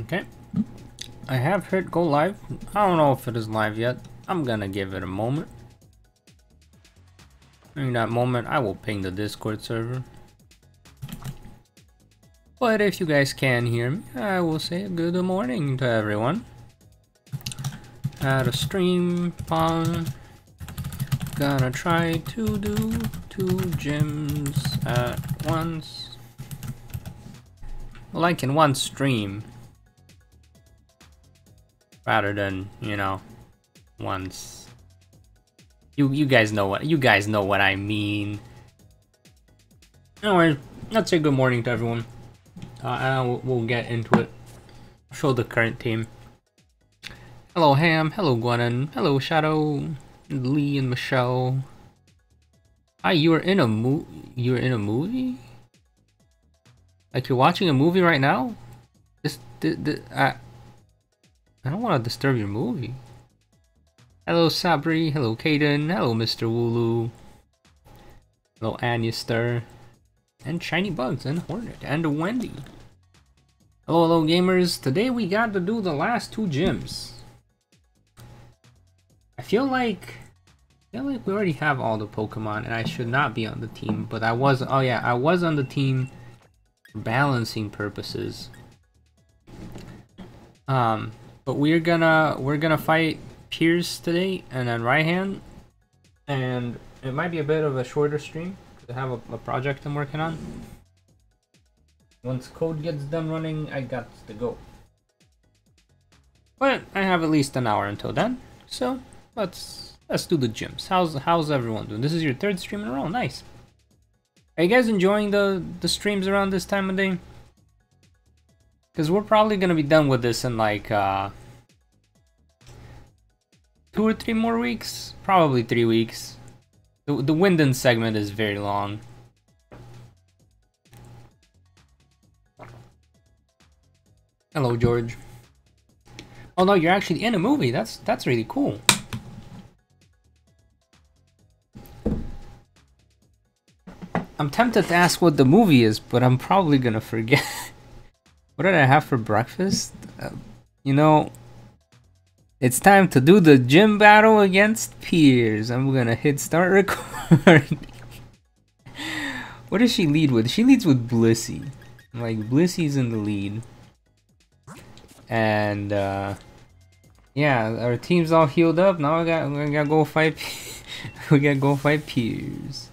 Okay. I have hit go live. I don't know if it is live yet. I'm gonna give it a moment. In that moment, I will ping the Discord server. But if you guys can hear me, I will say good morning to everyone. At a stream on Gonna try to do two gyms at once. Like in one stream. Rather than, you know, once. You you guys know what you guys know what I mean. Anyway, let's say good morning to everyone. Uh, and we'll, we'll get into it. Show the current team. Hello Ham, hello Gwenan, hello Shadow, Lee and Michelle. Hi, you are in a mo you are in a movie? Like you're watching a movie right now? This, this, this I, I don't want to disturb your movie. Hello Sabri, hello Kaden, hello Mr. Wooloo. Hello Anister. And Shiny Bugs and Hornet and Wendy. Hello, hello gamers. Today we got to do the last two gyms. I feel like I feel like we already have all the Pokemon and I should not be on the team, but I was oh yeah, I was on the team for balancing purposes. Um but we're gonna we're gonna fight Piers today and then hand and it might be a bit of a shorter stream because I have a, a project I'm working on. Once code gets done running, I got to go. But I have at least an hour until then, so let's let's do the gyms. How's how's everyone doing? This is your third stream in a row. Nice. Are you guys enjoying the the streams around this time of day? Because we're probably gonna be done with this in like uh, two or three more weeks. Probably three weeks. The the Wyndon segment is very long. Hello, George. Oh no, you're actually in a movie. That's that's really cool. I'm tempted to ask what the movie is, but I'm probably gonna forget. what did I have for breakfast? Uh, you know, it's time to do the gym battle against Piers. I'm gonna hit start recording. what does she lead with? She leads with Blissey. Like, Blissey's in the lead. And, uh, yeah, our team's all healed up. Now we got we gotta go fight. we gotta go fight Piers.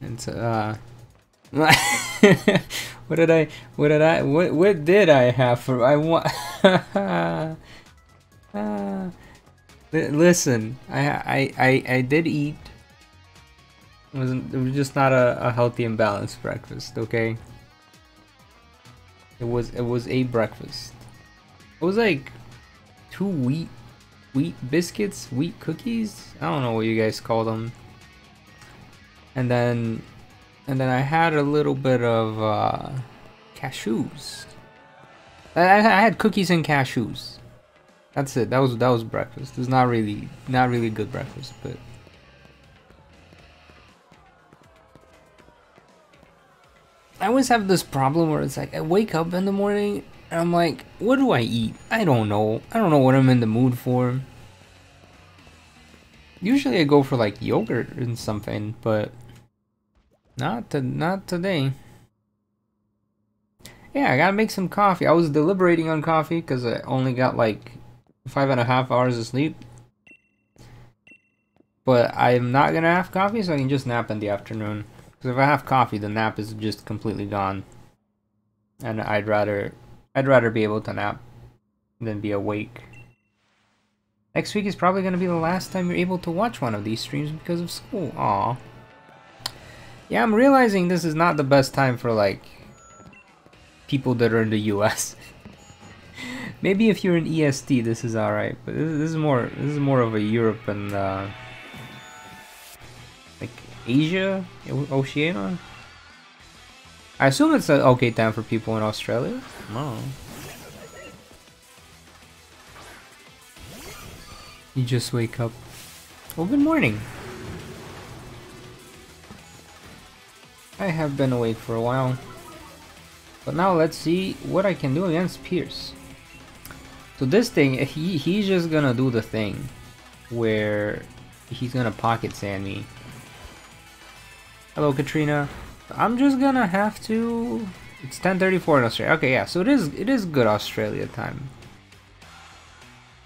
And uh, what did I? What did I? What what did I have for? I want. uh, listen, I I I I did eat. It wasn't. It was just not a, a healthy and balanced breakfast. Okay. It was it was a breakfast. It was like two wheat wheat biscuits, wheat cookies. I don't know what you guys call them and then and then I had a little bit of uh, cashews. I, I had cookies and cashews. That's it. That was that was breakfast. It's not really not really good breakfast, but I always have this problem where it's like I wake up in the morning and I'm like, what do I eat? I don't know. I don't know what I'm in the mood for. Usually I go for like yogurt and something, but not to, not today. Yeah, I gotta make some coffee. I was deliberating on coffee because I only got like five and a half hours of sleep. But I'm not gonna have coffee, so I can just nap in the afternoon. Because if I have coffee, the nap is just completely gone. And I'd rather, I'd rather be able to nap than be awake. Next week is probably gonna be the last time you're able to watch one of these streams because of school. Aw. Yeah, I'm realizing this is not the best time for like people that are in the US. Maybe if you're in EST, this is alright, but this, this, is more this is more of a Europe and uh, like Asia, Oceania. I assume it's an okay time for people in Australia. No. You just wake up. Well, good morning. I have been awake for a while. But now let's see what I can do against Piers. So this thing, he, he's just gonna do the thing where he's gonna pocket sand me. Hello Katrina. I'm just gonna have to it's 10:34 in Australia. Okay, yeah. So it is it is good Australia time.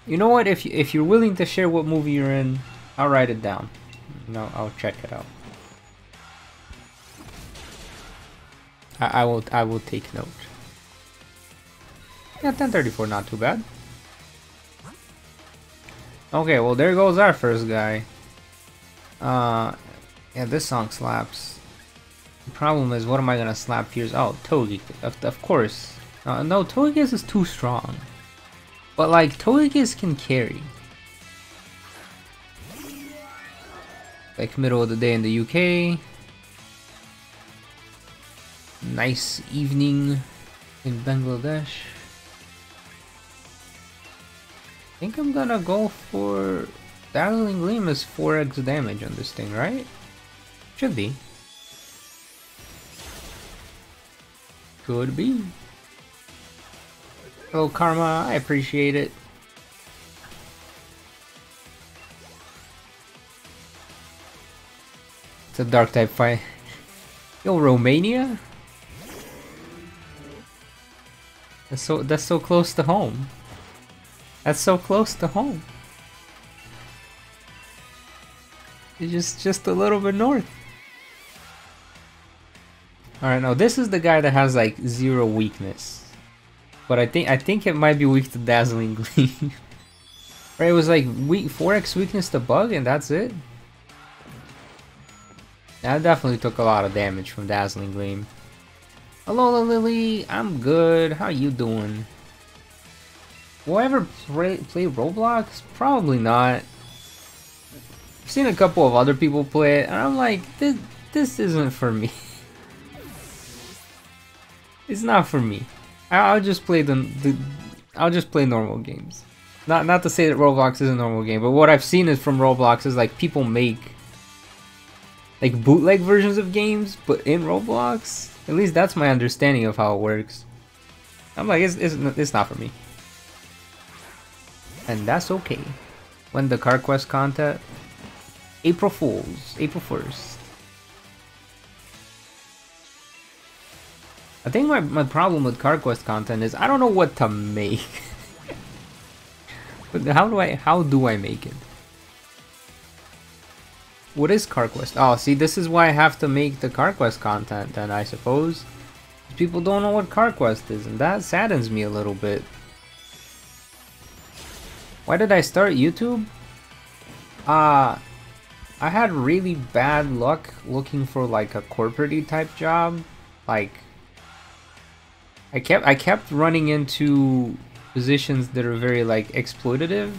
You know what? If if you're willing to share what movie you're in, I'll write it down. No, I'll check it out. I, I will I will take note. Yeah, 1034, not too bad. Okay, well there goes our first guy. Uh, yeah, this song slaps. The problem is, what am I gonna slap Piers? Oh, Togekiss, of, of course. Uh, no, Togekiss is too strong. But like, Togekiss can carry. Like middle of the day in the UK. Nice evening in Bangladesh. I think I'm gonna go for Dazzling Gleam is 4x damage on this thing, right? Should be. Could be. Oh, Karma, I appreciate it. It's a dark type fight. Yo, Romania? That's so that's so close to home. That's so close to home. It's just just a little bit north. Alright, now this is the guy that has like zero weakness. But I think I think it might be weak to Dazzling Gleam. right, it was like weak 4x weakness to Bug and that's it. That definitely took a lot of damage from Dazzling Gleam. Hello Lily, I'm good. How are you doing? Will I ever play, play Roblox? Probably not. I've seen a couple of other people play it, and I'm like, this, this isn't for me. it's not for me. I'll just play the, the I'll just play normal games. Not not to say that Roblox is a normal game, but what I've seen is from Roblox is like people make like bootleg versions of games, but in Roblox. At least that's my understanding of how it works. I'm like, it's, it's, it's not for me. And that's okay. When the Car Quest content, April Fools, April 1st. I think my, my problem with car quest content is I don't know what to make. but how do I how do I make it? What is CarQuest? Oh, see, this is why I have to make the CarQuest content then, I suppose. People don't know what CarQuest is, and that saddens me a little bit. Why did I start YouTube? Uh, I had really bad luck looking for like a corporate type job. Like, I kept I kept running into positions that are very like exploitative.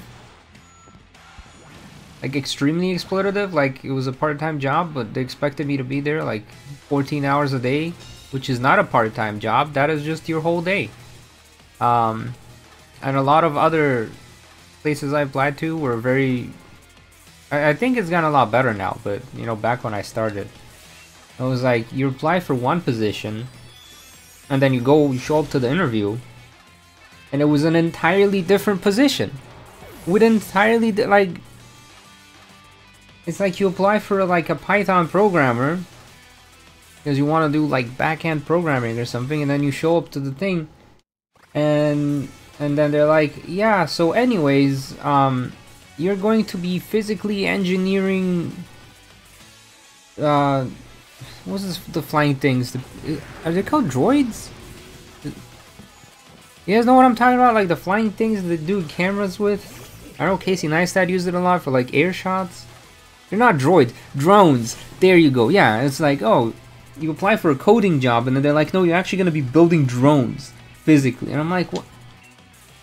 Like extremely exploitative, like it was a part-time job, but they expected me to be there like 14 hours a day, which is not a part-time job, that is just your whole day. Um, and a lot of other places I applied to were very... I, I think it's gotten a lot better now, but you know, back when I started, it was like you apply for one position, and then you go you show up to the interview and it was an entirely different position. With entirely like it's like you apply for like a python programmer because you want to do like backend programming or something and then you show up to the thing and and then they're like yeah so anyways um you're going to be physically engineering uh What's this, the flying things? The, are they called droids? You guys know what I'm talking about? Like the flying things that do cameras with? I know Casey Neistat used it a lot for like air shots. They're not droids, drones. There you go. Yeah, it's like, oh, you apply for a coding job and then they're like, no, you're actually going to be building drones physically. And I'm like, what?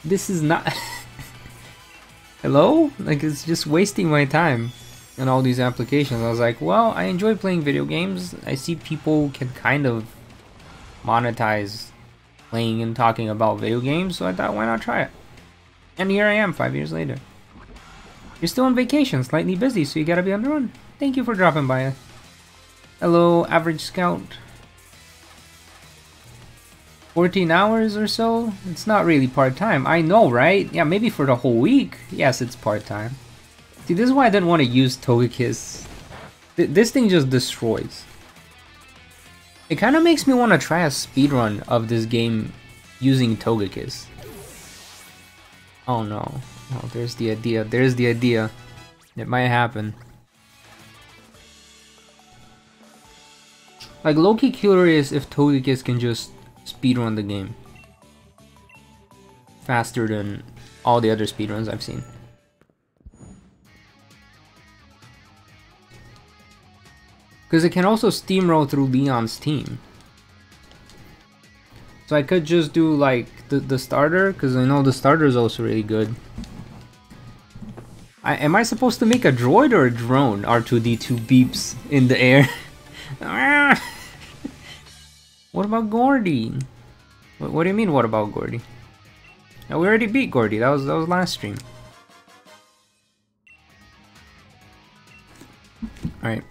This is not... Hello? Like, it's just wasting my time and all these applications. I was like, well, I enjoy playing video games. I see people can kind of monetize playing and talking about video games, so I thought, why not try it? And here I am, five years later. You're still on vacation, slightly busy, so you gotta be on the run. Thank you for dropping by. Hello, Average Scout. 14 hours or so? It's not really part-time. I know, right? Yeah, maybe for the whole week. Yes, it's part-time. See, this is why I didn't want to use Togekiss. Th this thing just destroys. It kind of makes me want to try a speedrun of this game using Togekiss. Oh no. Oh, there's the idea. There's the idea. It might happen. Like, Loki curious if Togekiss can just speedrun the game. Faster than all the other speedruns I've seen. Because it can also steamroll through Leon's team. So I could just do like the, the starter, because I know the starter is also really good. I, am I supposed to make a droid or a drone? R2-D2 beeps in the air. what about Gordy? What, what, do you mean, what about Gordy? we already beat Gordy, that was, that was last stream. Alright.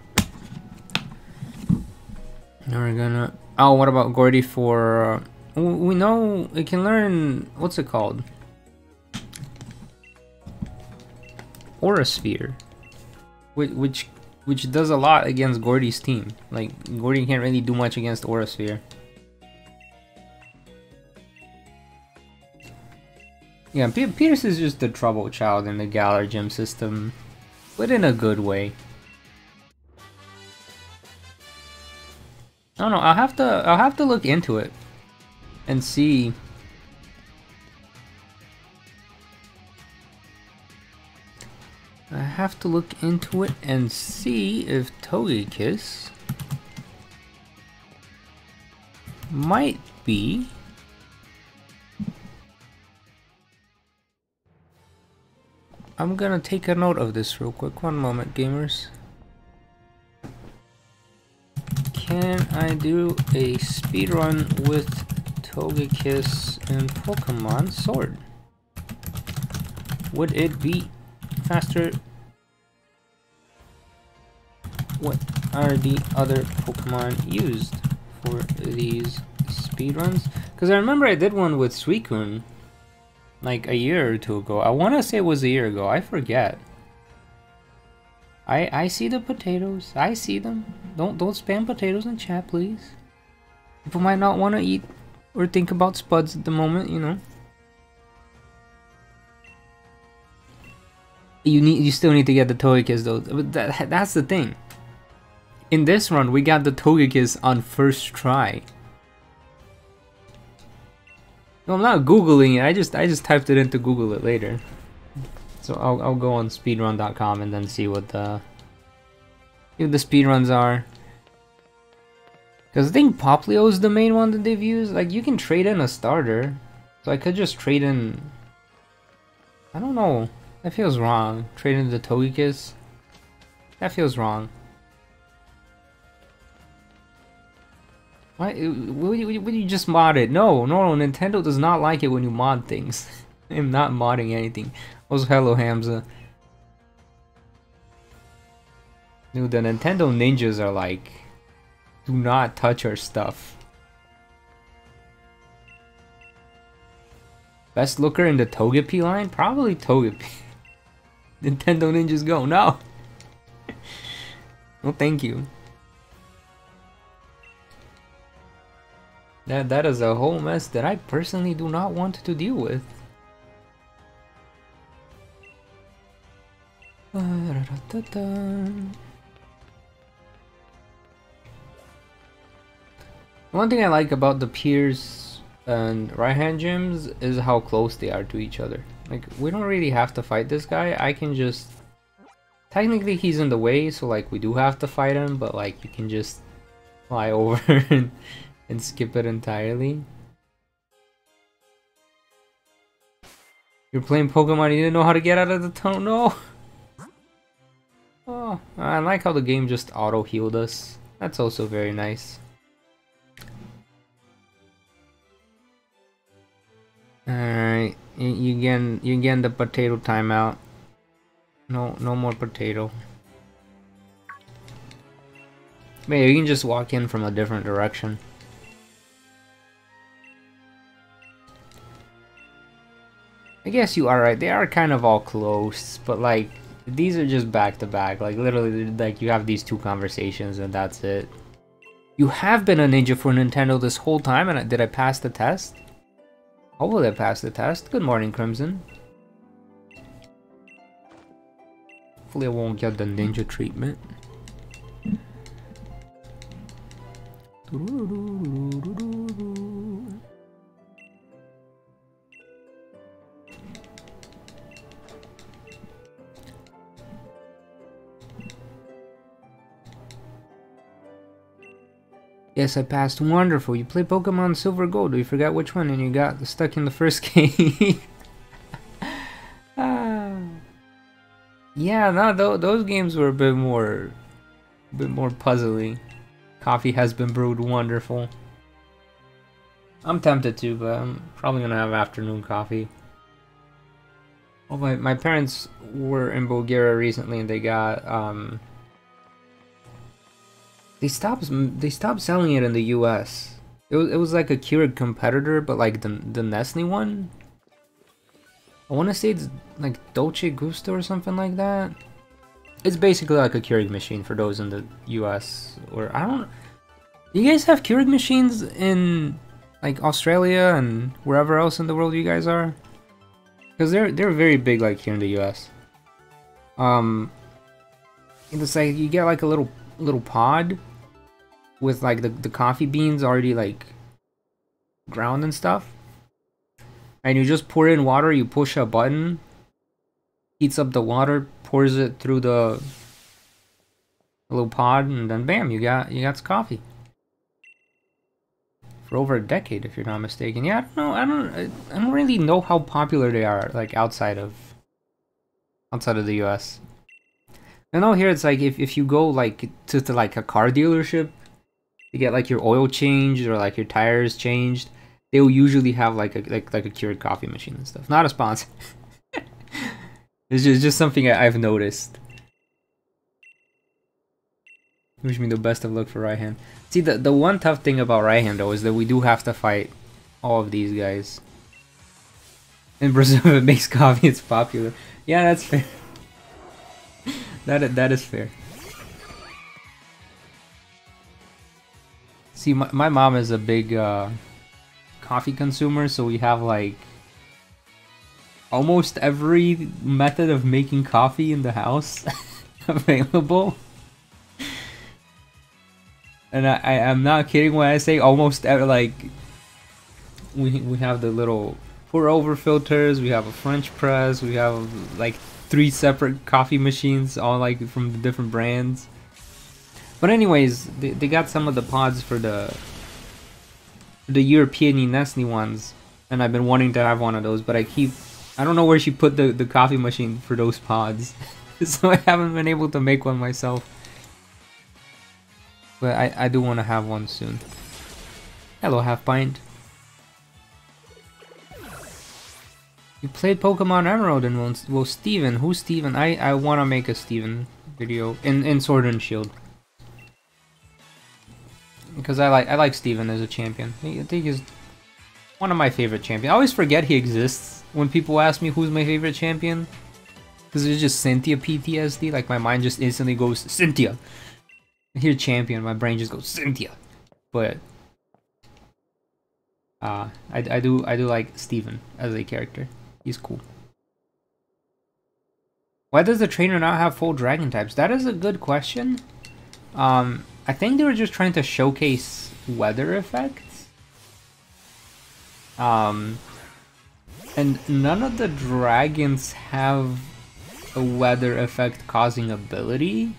Now we're gonna... Oh, what about Gordy for... Uh, we know it can learn... What's it called? Aura Sphere. Which, which, which does a lot against Gordy's team. Like, Gordy can't really do much against Aura Sphere. Yeah, P Piers is just the trouble child in the Galar Gym system. But in a good way. I don't know. I'll have to. I'll have to look into it and see. I have to look into it and see if Togekiss might be I'm gonna take a note of this real quick. One moment, gamers. Can I do a speedrun with Togekiss and Pokemon Sword? Would it be faster? What are the other Pokemon used for these speedruns? Because I remember I did one with Suicune like a year or two ago. I want to say it was a year ago. I forget. I I see the potatoes. I see them. Don't don't spam potatoes in chat, please. People might not want to eat or think about spuds at the moment, you know. You need you still need to get the Togekiss though. That, that's the thing. In this run, we got the Togekiss on first try. No, I'm not googling it. I just I just typed it in to Google it later. So I'll, I'll go on speedrun.com and then see what the, what the speedruns are. Because I think Popplio is the main one that they've used. Like, you can trade in a starter. So I could just trade in... I don't know. That feels wrong. Trading the Togekiss. That feels wrong. Why would you, just mod it? No, no, Nintendo does not like it when you mod things. I'm not modding anything. Also, hello Hamza. Dude, the Nintendo ninjas are like, do not touch our stuff. Best looker in the Togepi line? Probably Togepi. Nintendo ninjas go, no! well, thank you. That, that is a whole mess that I personally do not want to deal with. One thing I like about the Piers and Raihan gyms is how close they are to each other. Like, we don't really have to fight this guy. I can just... Technically, he's in the way, so like, we do have to fight him, but like, you can just fly over and, and skip it entirely. You're playing Pokemon, you didn't know how to get out of the tunnel? No! Oh, I like how the game just auto-healed us. That's also very nice. Alright, you, again, you again the potato timeout. No, no more potato. Maybe you can just walk in from a different direction. I guess you are right. They are kind of all close, but like these are just back to back. Like literally, like you have these two conversations and that's it. You have been a ninja for Nintendo this whole time, and I, did I pass the test? Oh, Hopefully I passed the test. Good morning, Crimson. Hopefully I won't get the ninja treatment. Yes, I passed. Wonderful. You play Pokemon Silver Gold. We forgot which one, and you got stuck in the first game. ah. Yeah, no, th those games were a bit more, a bit more puzzly. Coffee has been brewed. Wonderful. I'm tempted to, but I'm probably gonna have afternoon coffee. Oh, my my parents were in Bulgaria recently, and they got um they stopped. They stopped selling it in the U.S. It was. It was like a Keurig competitor, but like the the Nestle one. I want to say it's like Dolce Gusto or something like that. It's basically like a Keurig machine for those in the U.S. or I don't. You guys have Keurig machines in like Australia and wherever else in the world you guys are? Because they're they're very big like here in the U.S. Um, it's like you get like a little little pod with like the, the coffee beans already like ground and stuff. And you just pour in water, you push a button, heats up the water, pours it through the little pod, and then bam, you got you got coffee. For over a decade, if you're not mistaken. Yeah, I don't know. I don't. I don't really know how popular they are, like outside of outside of the U.S. I know here it's like if if you go like to, to like a car dealership to get like your oil changed or like your tires changed, they will usually have like a like like a Keurig coffee machine and stuff. Not a sponsor. it's just just something I've noticed. Wish me the best of luck for Raihan. See the the one tough thing about Raihan though is that we do have to fight all of these guys. In Brazil, if it makes coffee, it's popular. Yeah, that's fair. that that is fair. See, my, my mom is a big uh, coffee consumer, so we have like almost every method of making coffee in the house available. And I, I am not kidding when I say almost ever, like we we have the little pour over filters, we have a French press, we have like three separate coffee machines, all like from the different brands. But anyways, they, they got some of the pods for the the European Nestle ones, and I've been wanting to have one of those, but I keep I don't know where she put the the coffee machine for those pods, so I haven't been able to make one myself. But I I do want to have one soon. Hello, half pint. You played Pokemon Emerald and well Steven, who's Steven? I I want to make a Steven video in in Sword and Shield because I like I like Steven as a champion. I think he's one of my favorite champions. I always forget he exists when people ask me who's my favorite champion. Because it's just Cynthia PTSD. Like my mind just instantly goes Cynthia. I hear champion, my brain just goes Cynthia. But uh, I I do I do like Steven as a character. He's cool. Why does the trainer not have full dragon types? That is a good question. Um, I think they were just trying to showcase weather effects. Um, and none of the dragons have a weather effect causing ability.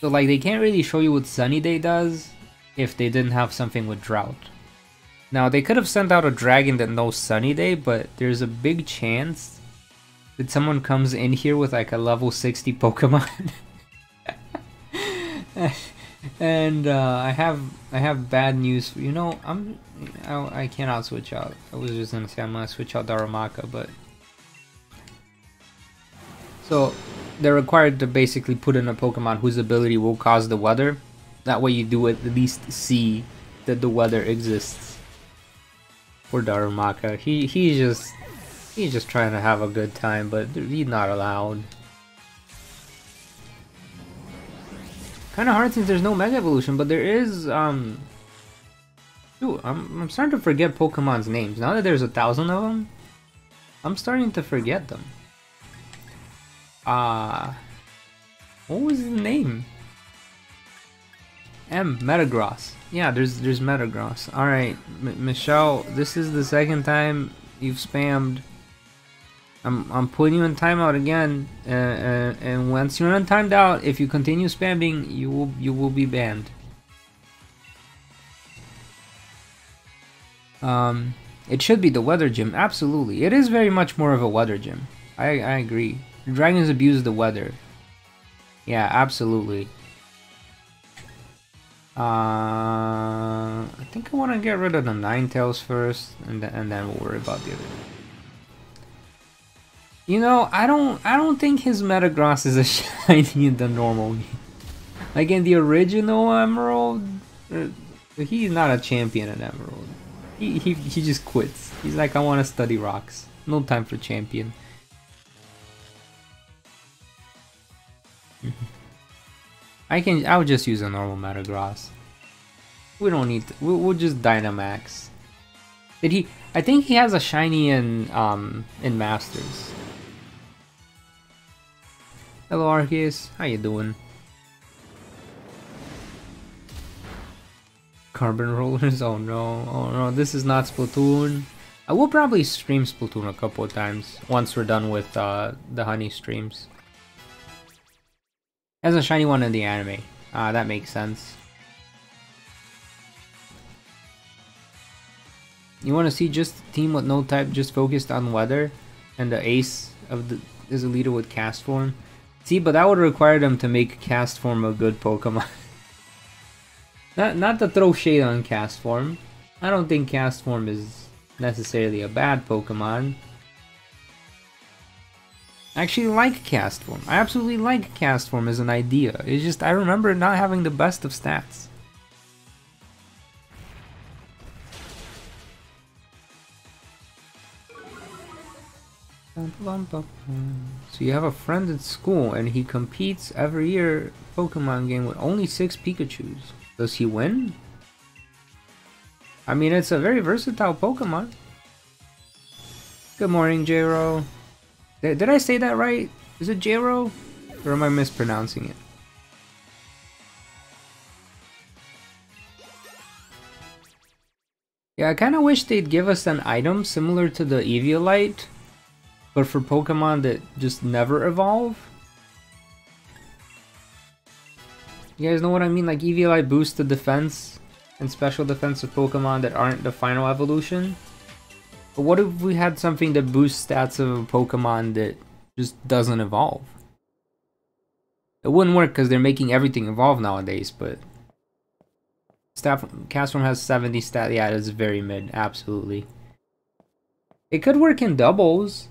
So like they can't really show you what Sunny Day does if they didn't have something with Drought. Now they could have sent out a dragon that knows Sunny Day, but there's a big chance that someone comes in here with like a level 60 Pokemon and uh, I have I have bad news. You know, I'm I, I cannot switch out. I was just gonna say I'm gonna switch out Darumaka, but so they're required to basically put in a Pokemon whose ability will cause the weather. That way, you do at least see that the weather exists. For Darumaka. He he's just he's just trying to have a good time, but he's not allowed. Kind of hard since there's no Mega Evolution, but there is um. Ooh, I'm I'm starting to forget Pokemon's names now that there's a thousand of them. I'm starting to forget them. Ah, uh, what was the name? M Metagross. Yeah, there's there's Metagross. All right, Michelle, this is the second time you've spammed. I'm I'm putting you in timeout again, uh, uh, and once you're in timed out, if you continue spamming, you will you will be banned. Um, it should be the weather gym. Absolutely, it is very much more of a weather gym. I I agree. Dragons abuse the weather. Yeah, absolutely. Uh, I think I want to get rid of the Ninetales first, and then, and then we'll worry about the other. You know, I don't, I don't think his Metagross is a shiny in the normal game. Like in the original Emerald, uh, he's not a champion in Emerald. He, he, he just quits. He's like, I want to study rocks. No time for champion. I can. I'll just use a normal Metagross. We don't need. To, we'll, we'll just Dynamax. Did he? I think he has a shiny in um in Masters. Hello Arceus, how you doing? Carbon rollers? Oh no, oh no, this is not Splatoon. I will probably stream Splatoon a couple of times once we're done with uh, the honey streams. As a shiny one in the anime. Ah, uh, that makes sense. You want to see just a team with no type just focused on weather and the ace of the is a leader with Castform? See, but that would require them to make Castform a good Pokemon. not not to throw shade on Castform. I don't think Castform is necessarily a bad Pokemon. I actually like Castform. I absolutely like Castform as an idea. It's just I remember not having the best of stats. So you have a friend at school and he competes every year Pokemon game with only six Pikachus. Does he win? I mean, it's a very versatile Pokemon. Good morning, J-Ro. Did, did I say that right? Is it J-Ro? Or am I mispronouncing it? Yeah, I kind of wish they'd give us an item similar to the Eviolite, but for Pokemon that just never evolve. You guys know what I mean? Like Eviolite boosts the defense and special defense of Pokemon that aren't the final evolution. But what if we had something that boosts stats of a Pokemon that just doesn't evolve? It wouldn't work because they're making everything evolve nowadays, but... Staff Castform has 70 stat. Yeah, it's very mid, absolutely. It could work in doubles.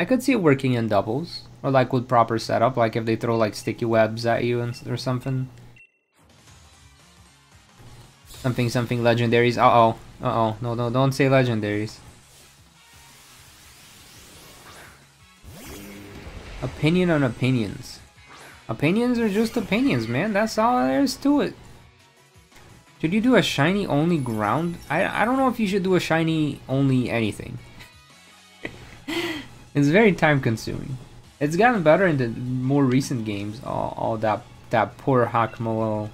I could see it working in doubles. Or like with proper setup, like if they throw like sticky webs at you and, or something. Something, something legendaries. Uh-oh. Uh-oh. No, no, don't say legendaries. Opinion on opinions. Opinions are just opinions, man. That's all there is to it. Should you do a shiny only ground? I, I don't know if you should do a shiny only anything. it's very time consuming. It's gotten better in the more recent games. All, all that that poor Hakamo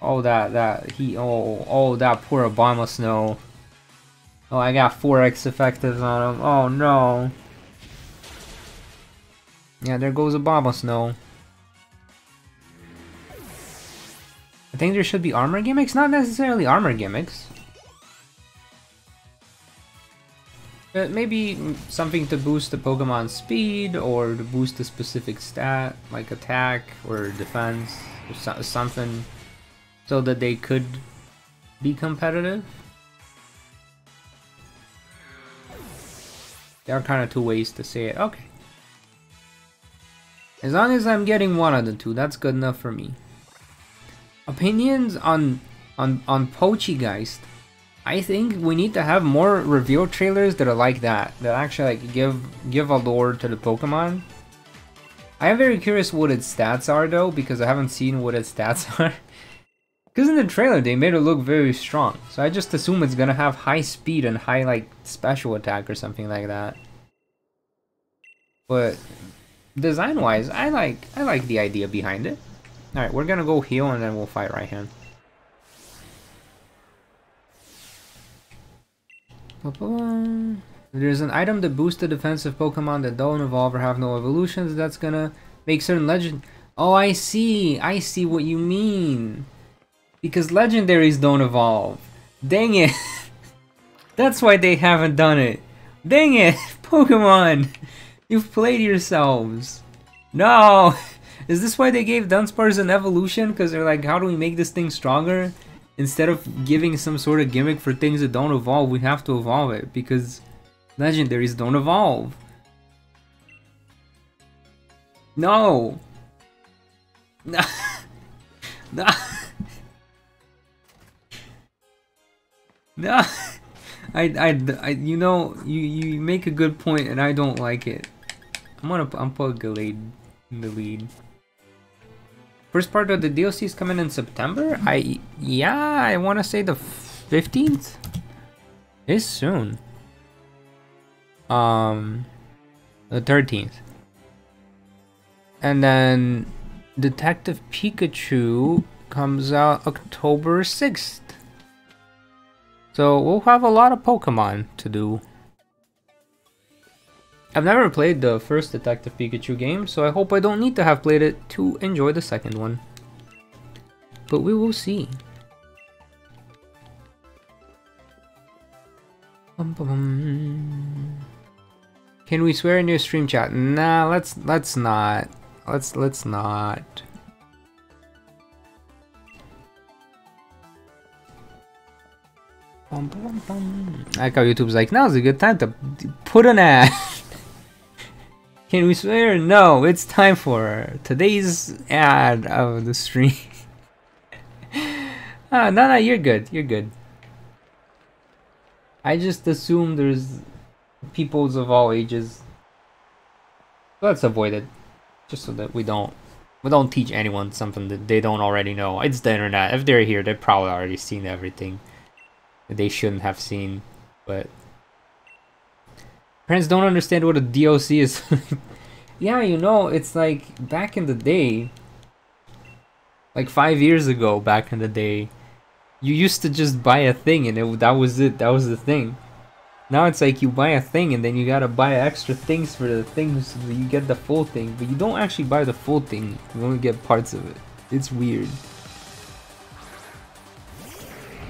Oh, that, that, he, oh, oh, that poor Abomasnow. Oh, I got 4x effectives on him. Oh, no. Yeah, there goes Abomasnow. I think there should be armor gimmicks, not necessarily armor gimmicks. But maybe something to boost the Pokemon speed or to boost a specific stat, like attack or defense or so something so that they could be competitive. There are kind of two ways to say it. Okay. As long as I'm getting one of the two, that's good enough for me. Opinions on on on Poltchageist. I think we need to have more reveal trailers that are like that, that actually like give give a lore to the Pokemon. I am very curious what its stats are though, because I haven't seen what its stats are. Because in the trailer they made it look very strong, so I just assume it's gonna have high speed and high like special attack or something like that. But design wise, I like I like the idea behind it. Alright, we're gonna go heal and then we'll fight Raihan. There's an item that boosts the defensive Pokemon that don't evolve or have no evolutions that's gonna make certain legend. Oh, I see. I see what you mean. Because legendaries don't evolve. Dang it. that's why they haven't done it. Dang it. Pokemon. You've played yourselves. No. Is this why they gave Dunsparce an evolution? Because they're like, how do we make this thing stronger? Instead of giving some sort of gimmick for things that don't evolve, we have to evolve it because legendaries don't evolve. No. No. no. No. I, I, I, you know, you, you make a good point and I don't like it. I'm gonna, I'm put Gallade in the lead. First part of the DLC is coming in September? I yeah, I want to say the 15th. It's soon. Um the 13th. And then Detective Pikachu comes out October 6th. So we'll have a lot of Pokemon to do. I've never played the first Detective Pikachu game, so I hope I don't need to have played it to enjoy the second one. But we will see. Can we swear in your stream chat? Nah, let's let's not. Let's let's not. I like how YouTube's like, now's a good time to put an ad. Can we swear? No, it's time for today's ad of the stream. ah, no, no, you're good. You're good. I just assume there's peoples of all ages. Let's avoid it, just so that we don't we don't teach anyone something that they don't already know. It's the internet. If they're here, they've probably already seen everything they shouldn't have seen, but Parents don't understand what a DLC is. yeah, you know, it's like back in the day, like five years ago, back in the day, you used to just buy a thing and it, that was it. That was the thing. Now it's like you buy a thing and then you gotta buy extra things for the things so you get the full thing, but you don't actually buy the full thing. You only get parts of it. It's weird.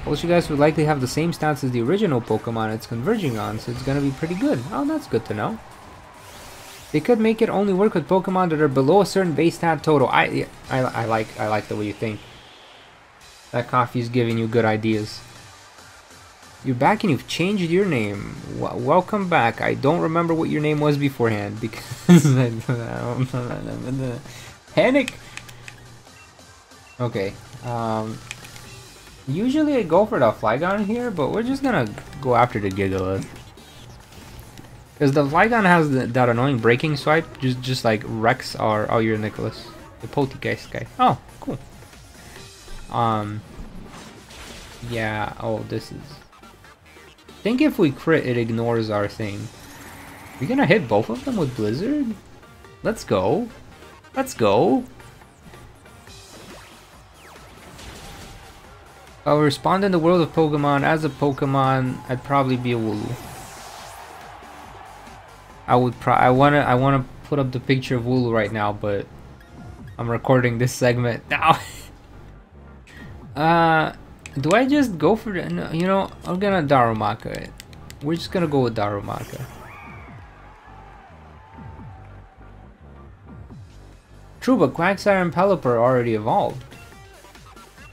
You guys would likely have the same stats as the original Pokemon it's converging on, so it's gonna be pretty good. Oh, that's good to know. They could make it only work with Pokemon that are below a certain base stat total. I, I, I like, I like the way you think. That coffee's giving you good ideas. You're back and you've changed your name. W welcome back. I don't remember what your name was beforehand because I don't panic. Okay. Um, Usually I go for the Flygon here, but we're just gonna go after the Gigalith. Because the Flygon has the, that annoying breaking swipe, just just like wrecks our... Oh, you're Nicholas. The Poltergeist guy. Oh, cool. Um... Yeah, oh, this is... I think if we crit, it ignores our thing. We're gonna hit both of them with Blizzard? Let's go. Let's go. I will respond in the world of Pokemon. As a Pokemon, I'd probably be a Wooloo. I would pro I wanna I wanna put up the picture of Wooloo right now, but I'm recording this segment now. uh do I just go for the no, you know, I'm gonna Darumaka it. We're just gonna go with Darumaka. True, but Quagsire and Pelipper already evolved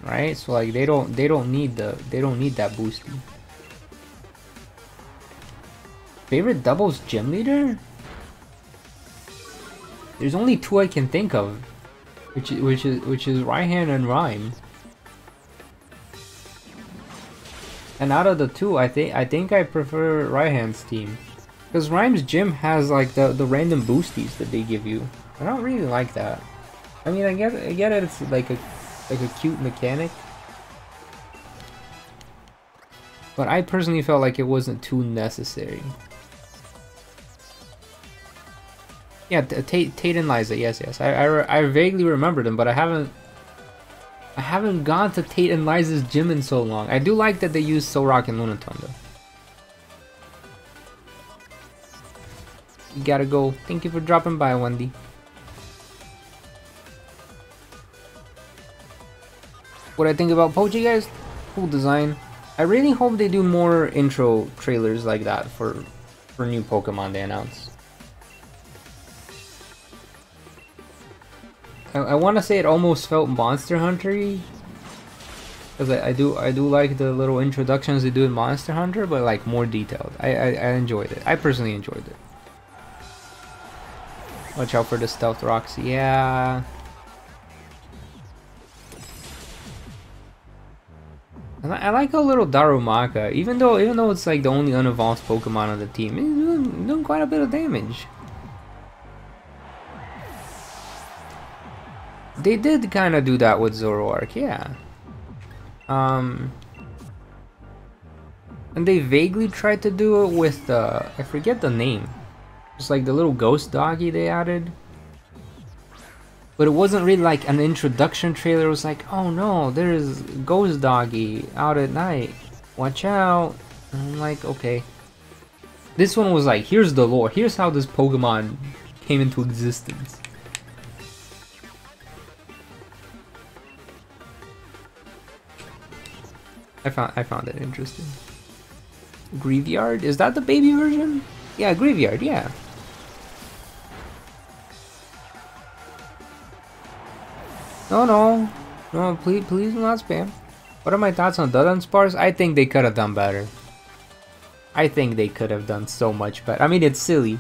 right? So like they don't they don't need the they don't need that boosting. Favorite doubles gym leader? There's only two I can think of, which which is which is Raihan and Ryme. And out of the two, I think I think I prefer Raihan's team. Because Ryme's gym has like the, the random boosties that they give you. I don't really like that. I mean, I get I get it. It's like a like a cute mechanic. But I personally felt like it wasn't too necessary. Yeah, Tate, and Liza, yes, yes. I, I, I vaguely remember them, but I haven't I haven't gone to Tate and Liza's gym in so long. I do like that they use Solrock and Lunatone though. You gotta go. Thank you for dropping by, Wendy. What I think about Pochi, guys? Cool design. I really hope they do more intro trailers like that for for new Pokemon they announce. I, I want to say it almost felt Monster Hunter-y. Because I, I, do I do like the little introductions they do in Monster Hunter, but like more detailed. I, I, I enjoyed it. I personally enjoyed it. Watch out for the Stealth Rocks. Yeah. I like a little Darumaka, even though even though it's like the only unevolved Pokemon on the team, it's doing, doing quite a bit of damage. They did kind of do that with Zoroark, yeah. Um, and they vaguely tried to do it with the I forget the name. It's like the little ghost doggy they added. But it wasn't really like an introduction trailer. It was like, oh no, there's Ghost Doggy out at night. Watch out. And I'm like, okay. This one was like, here's the lore. Here's how this Pokemon came into existence. I found I found it interesting. Greavard? Is that the baby version? Yeah, Greavard, yeah. No, no. No, please, please not spam. What are my thoughts on the Dunsparce? I think they could have done better. I think they could have done so much better. I mean, it's silly.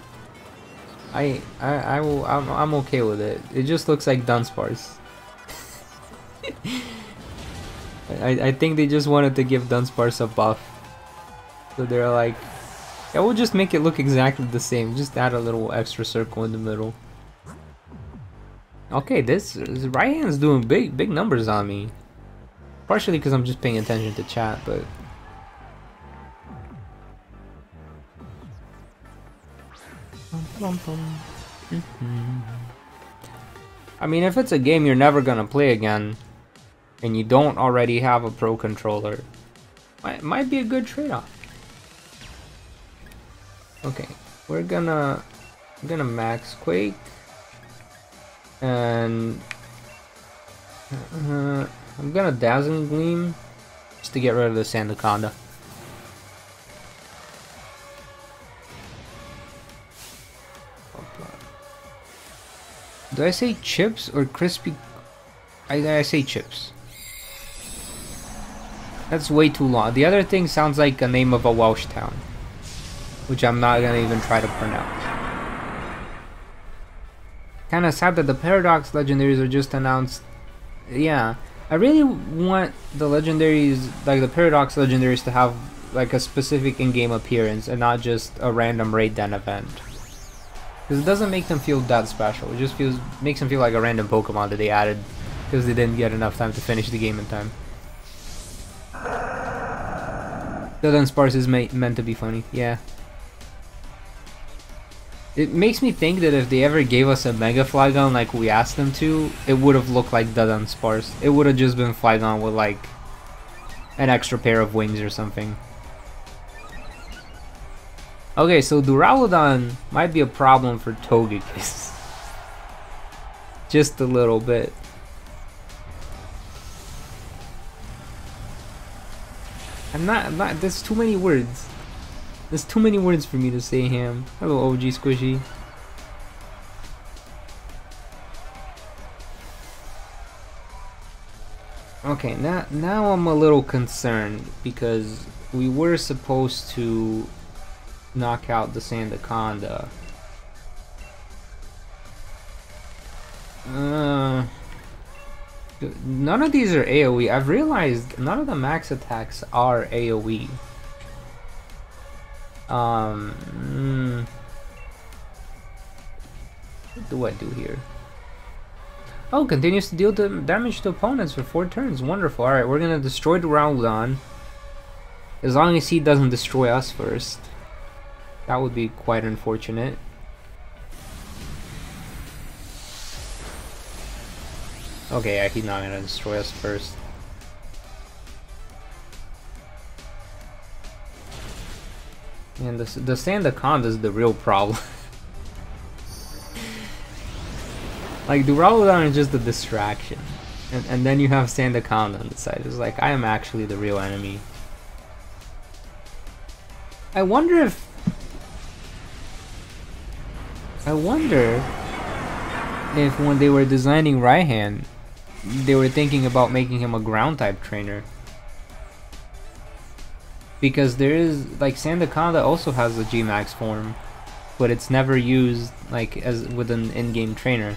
I, I, I will, I'm, I'm okay with it. It just looks like Dunsparce. I, I think they just wanted to give Dunsparce a buff. So they're like, yeah, we'll just make it look exactly the same. Just add a little extra circle in the middle. Okay, this, this Raihan's doing big big numbers on me. Partially because I'm just paying attention to chat, but... I mean, if it's a game you're never gonna play again, and you don't already have a pro controller, it might be a good trade-off. Okay, we're gonna, we're gonna max Quake and uh, I'm gonna Dazzling Gleam just to get rid of the Sandaconda. Do I say chips or crispy? I, I say chips. That's way too long. The other thing sounds like a name of a Welsh town. Which I'm not gonna even try to pronounce. Kinda sad that the Paradox legendaries are just announced. Yeah, I really want the legendaries, like the Paradox legendaries, to have like a specific in-game appearance and not just a random raid den event. Because it doesn't make them feel that special. It just feels makes them feel like a random Pokemon that they added because they didn't get enough time to finish the game in time. The Dunsparce is meant to be funny, yeah. It makes me think that if they ever gave us a Mega Flygon like we asked them to, it would have looked like the Dunsparce. It would have just been Flygon with like an extra pair of wings or something. Okay, so Duraludon might be a problem for Togekiss. Just a little bit. I'm not, I'm not, there's too many words. There's too many words for me to say ham. Hello, OG Squishy. Okay, now, now I'm a little concerned because we were supposed to knock out the Sandaconda. Uh, None of these are AoE. I've realized none of the max attacks are AoE. Um, mm, what do I do here? Oh, continues to deal damage to opponents for four turns. Wonderful. Alright, we're gonna destroy the Duraludon. As long as he doesn't destroy us first. That would be quite unfortunate. Okay, yeah, he's not gonna destroy us first. And the, the Sandaconda is the real problem. like, Duraludon is just a distraction. And, and then you have Sandaconda on the side. It's like, I am actually the real enemy. I wonder if... I wonder if when they were designing Raihan, they were thinking about making him a ground type trainer. Because there is, like, Sandaconda also has a G-Max form, but it's never used, like, as with an in-game trainer.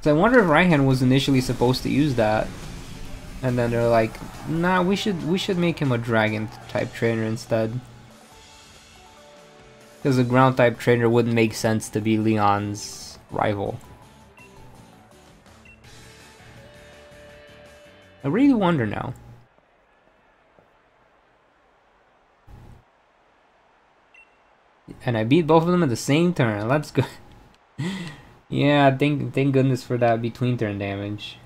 So I wonder if Raihan was initially supposed to use that, and then they're like, nah, we should we should make him a dragon type trainer instead. Because a ground type trainer wouldn't make sense to be Leon's rival. I really wonder now. And I beat both of them at the same turn. Let's go. yeah, thank thank goodness for that between turn damage.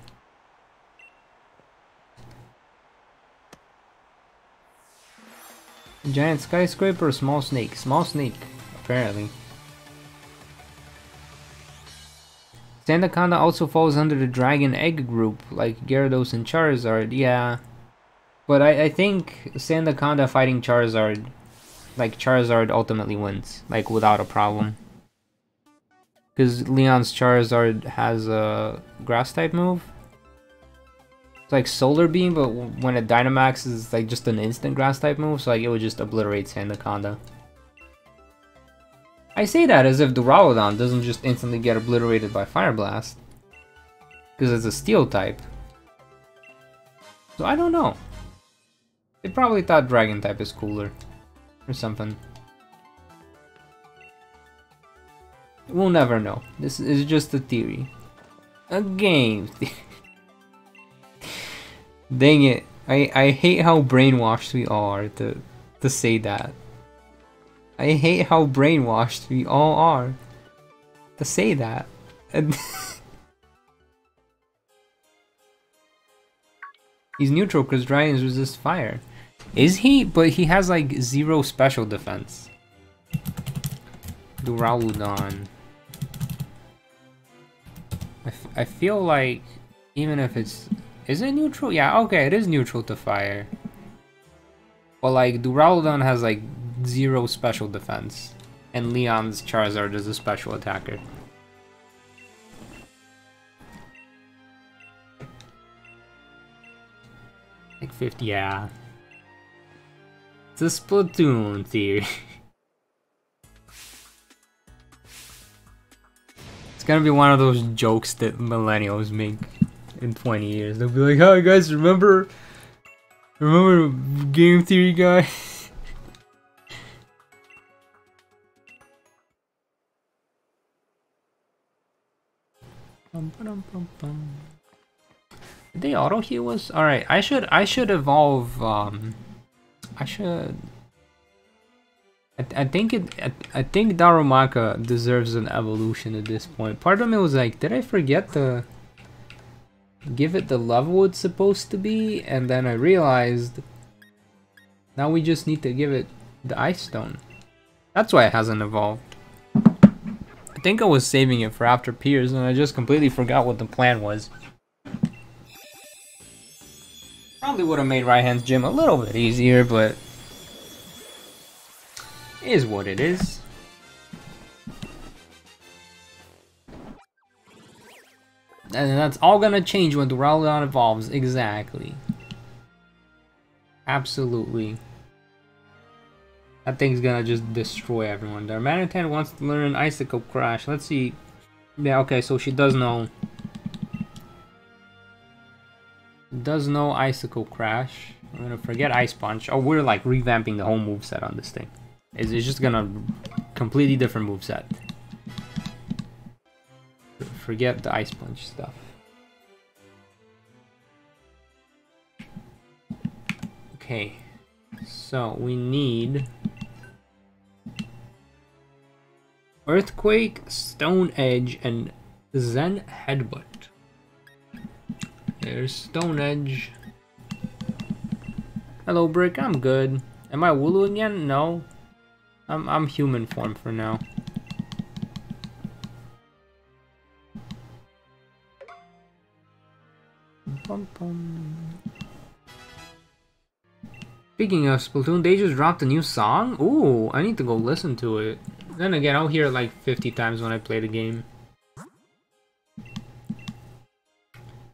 Giant skyscraper small snake? Small snake, apparently. Sandaconda also falls under the Dragon Egg group, like Gyarados and Charizard, yeah. But I, I think Sandaconda fighting Charizard, like Charizard ultimately wins, like without a problem. Because Leon's Charizard has a grass type move. It's like Solar Beam, but when it Dynamax is like just an instant grass type move, so like it would just obliterate Sandaconda. I say that as if the Duraludon doesn't just instantly get obliterated by Fire Blast. Because it's a Steel type. So I don't know. They probably thought Dragon type is cooler. Or something. We'll never know. This is just a theory. A game Dang it. I, I hate how brainwashed we are to, to say that. I hate how brainwashed we all are to say that. He's neutral because dragons resist fire. Is he? But he has like zero special defense. Duraludon. I, I feel like even if it's... Is it neutral? Yeah, okay, it is neutral to fire. But like Duraludon has like zero special defense. And Leon's Charizard is a special attacker. Like 50, yeah. It's a Splatoon theory. it's gonna be one of those jokes that millennials make in 20 years. They'll be like, hi guys, remember, remember game theory guy? Did they auto heal us? All right, I should I should evolve. Um, I should. I, I think it. I, I think Darumaka deserves an evolution at this point. Part of me was like, did I forget to give it the level it's supposed to be? And then I realized. Now we just need to give it the Ice Stone. That's why it hasn't evolved I think I was saving it for after Piers and I just completely forgot what the plan was. Probably would have made Raihan's gym a little bit easier, but is what it is. And that's all gonna change when Duraludon evolves, exactly. Absolutely. That thing's gonna just destroy everyone there. Darmanitan wants to learn Icicle Crash. Let's see. Yeah, okay, so she does know. Does no Icicle Crash. I'm gonna forget Ice Punch. Oh, we're like revamping the whole move set on this thing. It's, it's just gonna completely different move set. Forget the Ice Punch stuff. Okay, so we need Earthquake, Stone Edge, and Zen Headbutt. There's Stone Edge. Hello, Brick. I'm good. Am I Wooloo again? No. I'm I'm human form for now. Bum, bum. Speaking of Splatoon, they just dropped a new song? Ooh, I need to go listen to it. Then again, I'll hear it like 50 times when I play the game.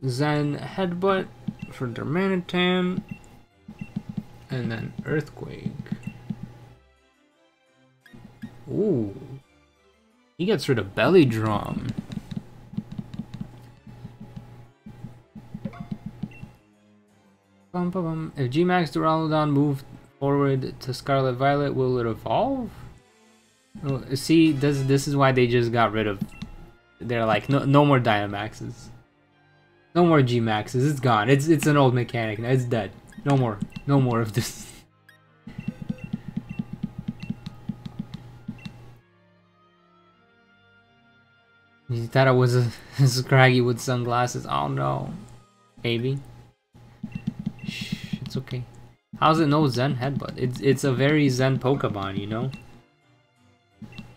Zen Headbutt for Darmanitan. And then Earthquake. Ooh. He gets rid of Belly Drum. Bum, bum, bum. If G-Max Duraludon moved forward to Scarlet Violet, will it evolve? See, this this is why they just got rid of. They're like, no, no more Dynamaxes. No more G-Maxes. It's gone. It's it's an old mechanic now. It's dead. No more. No more of this. You thought I was a Scraggy with sunglasses. Oh no. Maybe. Shh, it's okay. How's it no Zen Headbutt? It's it's a very Zen Pokemon, you know?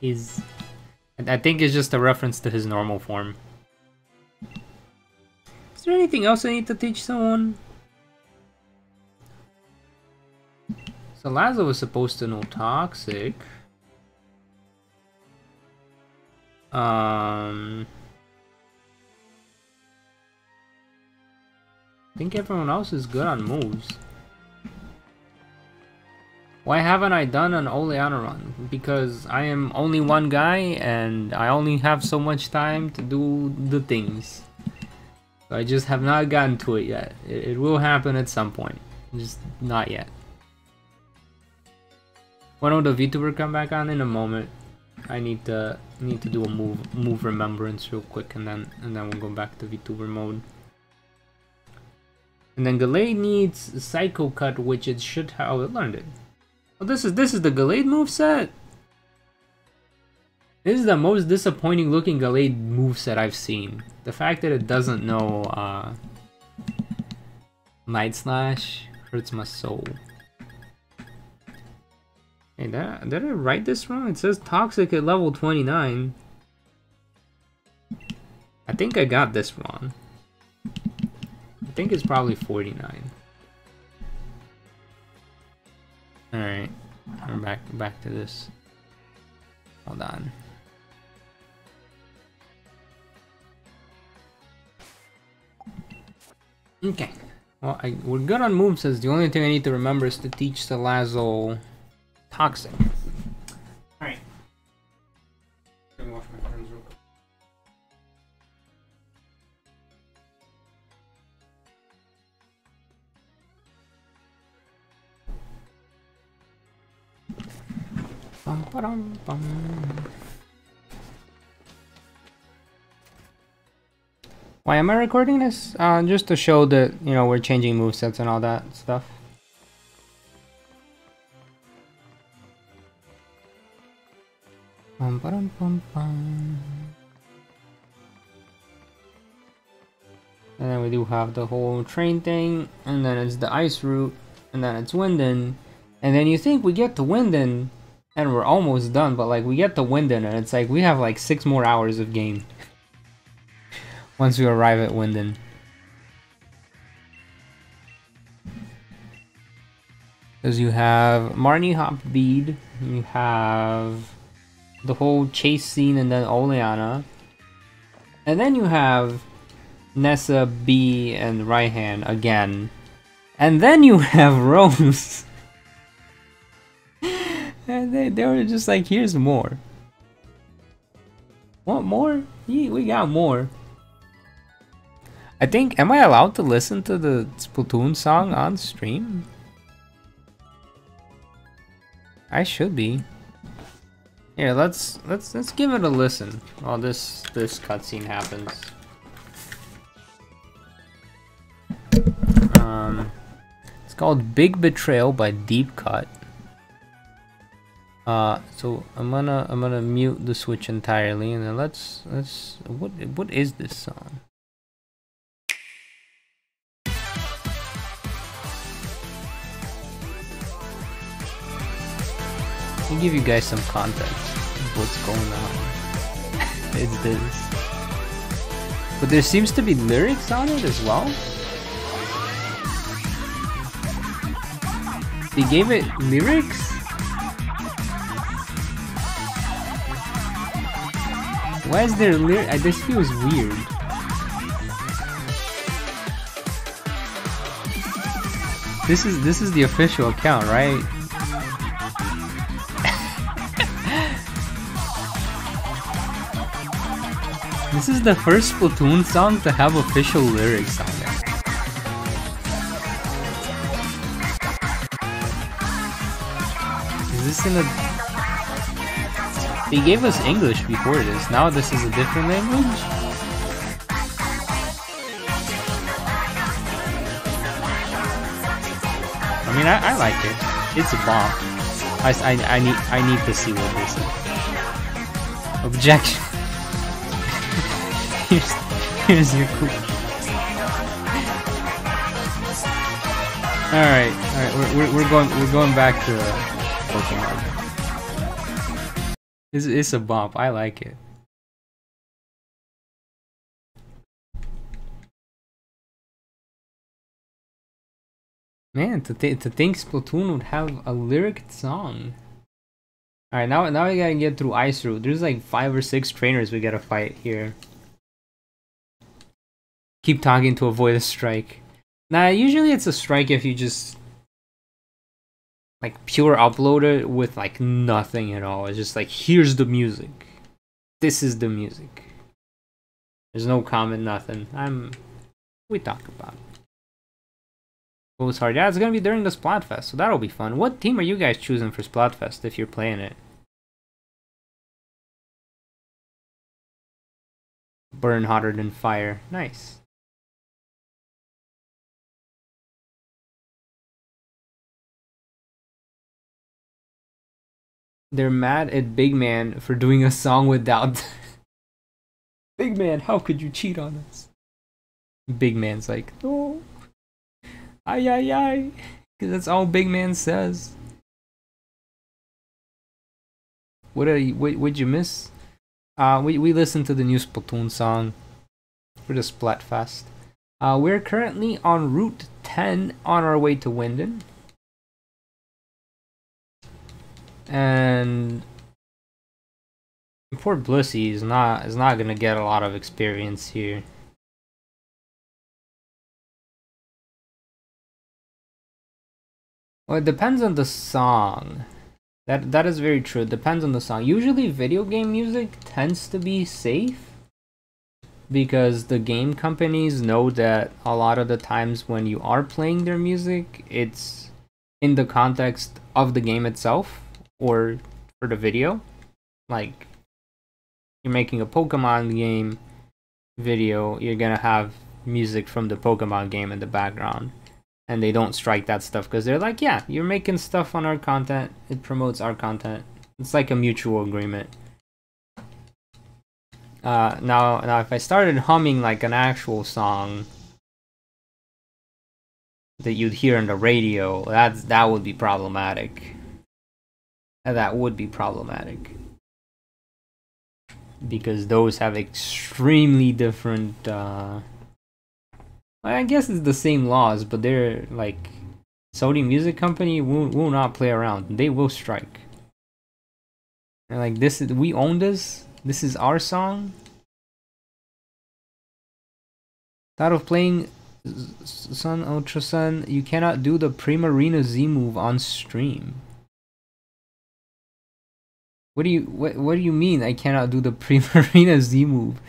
He's... I think it's just a reference to his normal form. Is there anything else I need to teach someone? So Lazo was supposed to know Toxic. Um... I think everyone else is good on moves. Why haven't I done an Oleana run? Because I am only one guy and I only have so much time to do the things. I just have not gotten to it yet. It, it will happen at some point. Just not yet. When will the VTuber come back on? In a moment. I need to need to do a move move remembrance real quick and then and then we'll go back to VTuber mode. And then Gallade needs Psycho Cut, which it should have oh, it learned it. Oh, this is this is the Gallade move set. This is the most disappointing looking Gallade move set I've seen. The fact that it doesn't know uh, Night Slash hurts my soul. Hey, did I, did I write this wrong? It says Toxic at level 29. I think I got this wrong I think it's probably 49. Alright, we're back back to this. Hold on. Okay. Well, I, we're good on movesets. The only thing I need to remember is to teach Salazzle Toxic. Alright. Bum, ba-dum, bum. Why am I recording this? Uh, just to show that, you know, we're changing movesets and all that stuff. Bum, ba-dum, bum, bum. And then we do have the whole train thing, and then it's the ice route, and then it's Wyndon. And then you think we get to Wyndon, and we're almost done, but like we get to Wyndon and it's like we have like six more hours of game. Once you arrive at Wyndon. Because you have Marnie Hop Bede, you have the whole chase scene and then Oleana. And then you have Nessa, Bea, and Raihan again. And then you have Rose. And they, they were just like, here's more. Want more? Yeah, we got more. I think, am I allowed to listen to the Splatoon song on stream? I should be. Here, let's let's let's give it a listen while this this cutscene happens. Um, it's called Big Betrayal by Deep Cut. Uh, so I'm gonna I'm gonna mute the switch entirely, and then let's let's what what is this song? Me give you guys some context of what's going on. it's this. But there seems to be lyrics on it as well. They gave it lyrics? Why is there lyric? This feels weird. This is this is the official account, right? This is the first Splatoon song to have official lyrics on it. Is this in a they gave us English before this. Now this is a different language? I mean, I, I like it. It's a bomb. I, I, I, need I need to see what this is. Objection. Here's, here's your cool. All right, all right. We're, we're, going we're going back to uh, Pokemon. It's, it's a bump. I like it. Man, to, th to think Splatoon would have a lyric song. Alright, now, now we gotta get through Ice Route. There's like five or six trainers we gotta fight here. Keep talking to avoid a strike. Now, usually it's a strike if you just like pure uploaded with like nothing at all. It's just like here's the music. This is the music. There's no comment, nothing. I'm we talk about. Oh, sorry. Yeah, it's gonna be during the Splatfest, so that'll be fun. What team are you guys choosing for Splatfest if you're playing it? Burn hotter than fire. Nice. They're mad at Big Man for doing a song without. Big Man, how could you cheat on us? Big Man's like, no. Ay, ay, ay. Because that's all Big Man says. What are you, what, what'd you miss? Uh, we, we listened to the new Splatoon song for the Splatfest. Uh, we're currently on Route 10 on our way to Wyndon. And poor Blissey is not is not gonna get a lot of experience here. Well, it depends on the song. That that is very true. It depends on the song. Usually, video game music tends to be safe because the game companies know that a lot of the times when you are playing their music, it's in the context of the game itself or for the video. Like you're making a Pokemon game video, you're gonna have music from the Pokemon game in the background. And they don't strike that stuff because they're like, yeah, you're making stuff on our content, it promotes our content. It's like a mutual agreement. Uh, now, now, if I started humming like an actual song that you'd hear on the radio, that's that would be problematic that would be problematic. Because those have extremely different uh I guess it's the same laws but they're like Sony Music Company will, will not play around. They will strike. And like this is we own this. This is our song. Thought of playing Sun Ultra Sun you cannot do the Primarina Z move on stream what do you what What do you mean? I cannot do the Primarina Z move.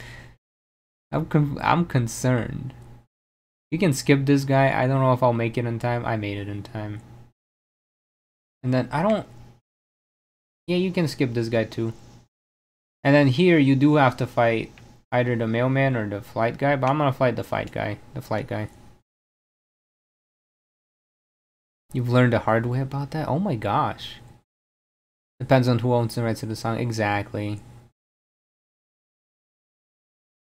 I'm con I'm concerned. You can skip this guy. I don't know if I'll make it in time. I made it in time. And then I don't... Yeah, you can skip this guy too. And then here you do have to fight either the mailman or the flight guy, but I'm gonna fight the fight guy, the flight guy. You've learned the hard way about that? Oh my gosh. Depends on who owns the rights to the song. Exactly.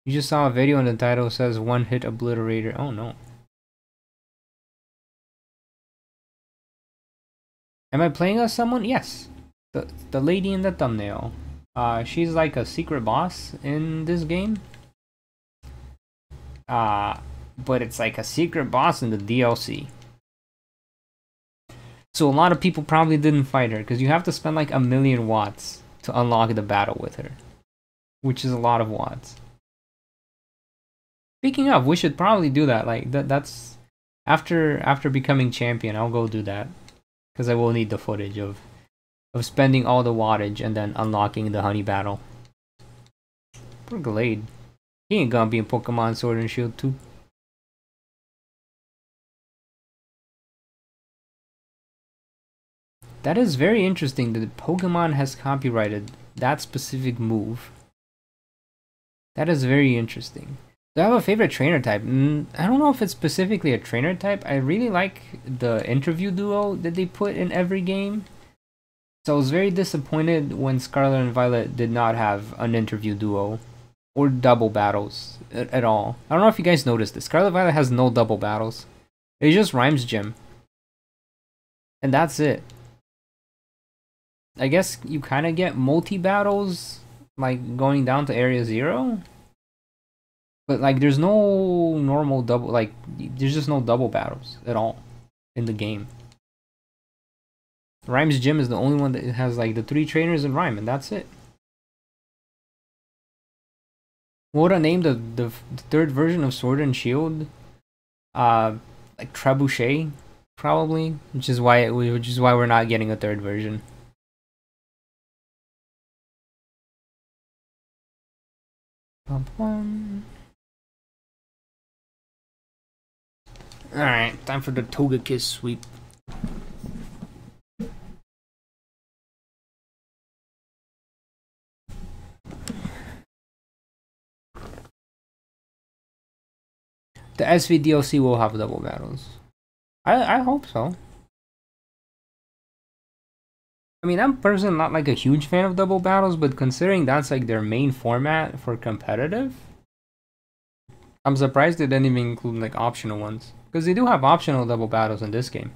You just saw a video and the title says one hit obliterator. Oh no. Am I playing as someone? Yes. The the lady in the thumbnail. Uh she's like a secret boss in this game. Uh but it's like a secret boss in the DLC. So a lot of people probably didn't fight her because you have to spend like a million watts to unlock the battle with her. Which is a lot of watts. Speaking of, we should probably do that. Like that that's after after becoming champion, I'll go do that. Cuz I will need the footage of of spending all the wattage and then unlocking the honey battle. Poor Gallade. He ain't gonna be in Pokemon Sword and Shield too. That is very interesting that Pokemon has copyrighted that specific move. That is very interesting. Do I have a favorite trainer type? Mm, I don't know if it's specifically a trainer type. I really like the interview duo that they put in every game. So I was very disappointed when Scarlet and Violet did not have an interview duo or double battles at, at all. I don't know if you guys noticed this. Scarlet Violet has no double battles. It just Ryme's gym. And that's it. I guess you kind of get multi battles like going down to area 0 but like, there's no normal double. Like, there's just no double battles at all in the game. Ryme's gym is the only one that has like the three trainers and Rhyme, and that's it. What would I name the, the third version of Sword and Shield? Uh, like Trebuchet, probably, which is why which is why we're not getting a third version. Alright, time for the Togekiss sweep. The SV DLC will have double battles. I I hope so. I mean, I'm personally not like a huge fan of double battles, but considering that's like their main format for competitive, I'm surprised they didn't even include like optional ones. Because they do have optional double battles in this game.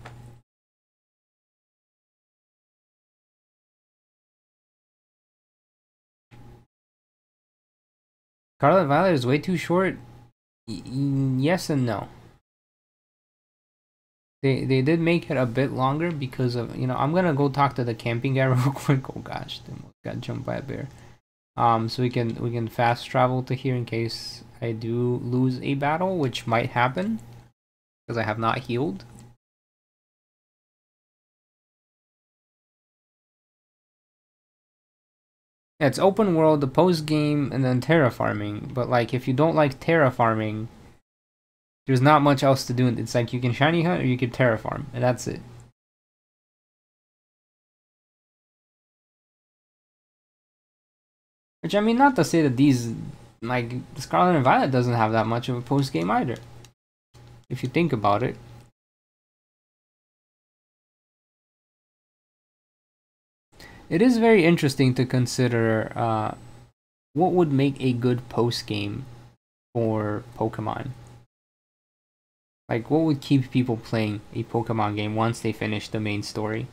Scarlet Violet is way too short. Y yes and no. They they did make it a bit longer because of you know I'm gonna go talk to the camping guy real quick. Oh gosh, got jumped by a bear. Um, so we can we can fast travel to here in case I do lose a battle, which might happen because I have not healed. It's open world, the post game, and then terraforming. But like, if you don't like terraforming, there's not much else to do. It's like you can shiny hunt or you can terraform, and that's it. Which I mean, not to say that these, like Scarlet and Violet doesn't have that much of a post game either if you think about it. It is very interesting to consider uh, what would make a good post game for Pokemon. Like, what would keep people playing a Pokemon game once they finish the main story?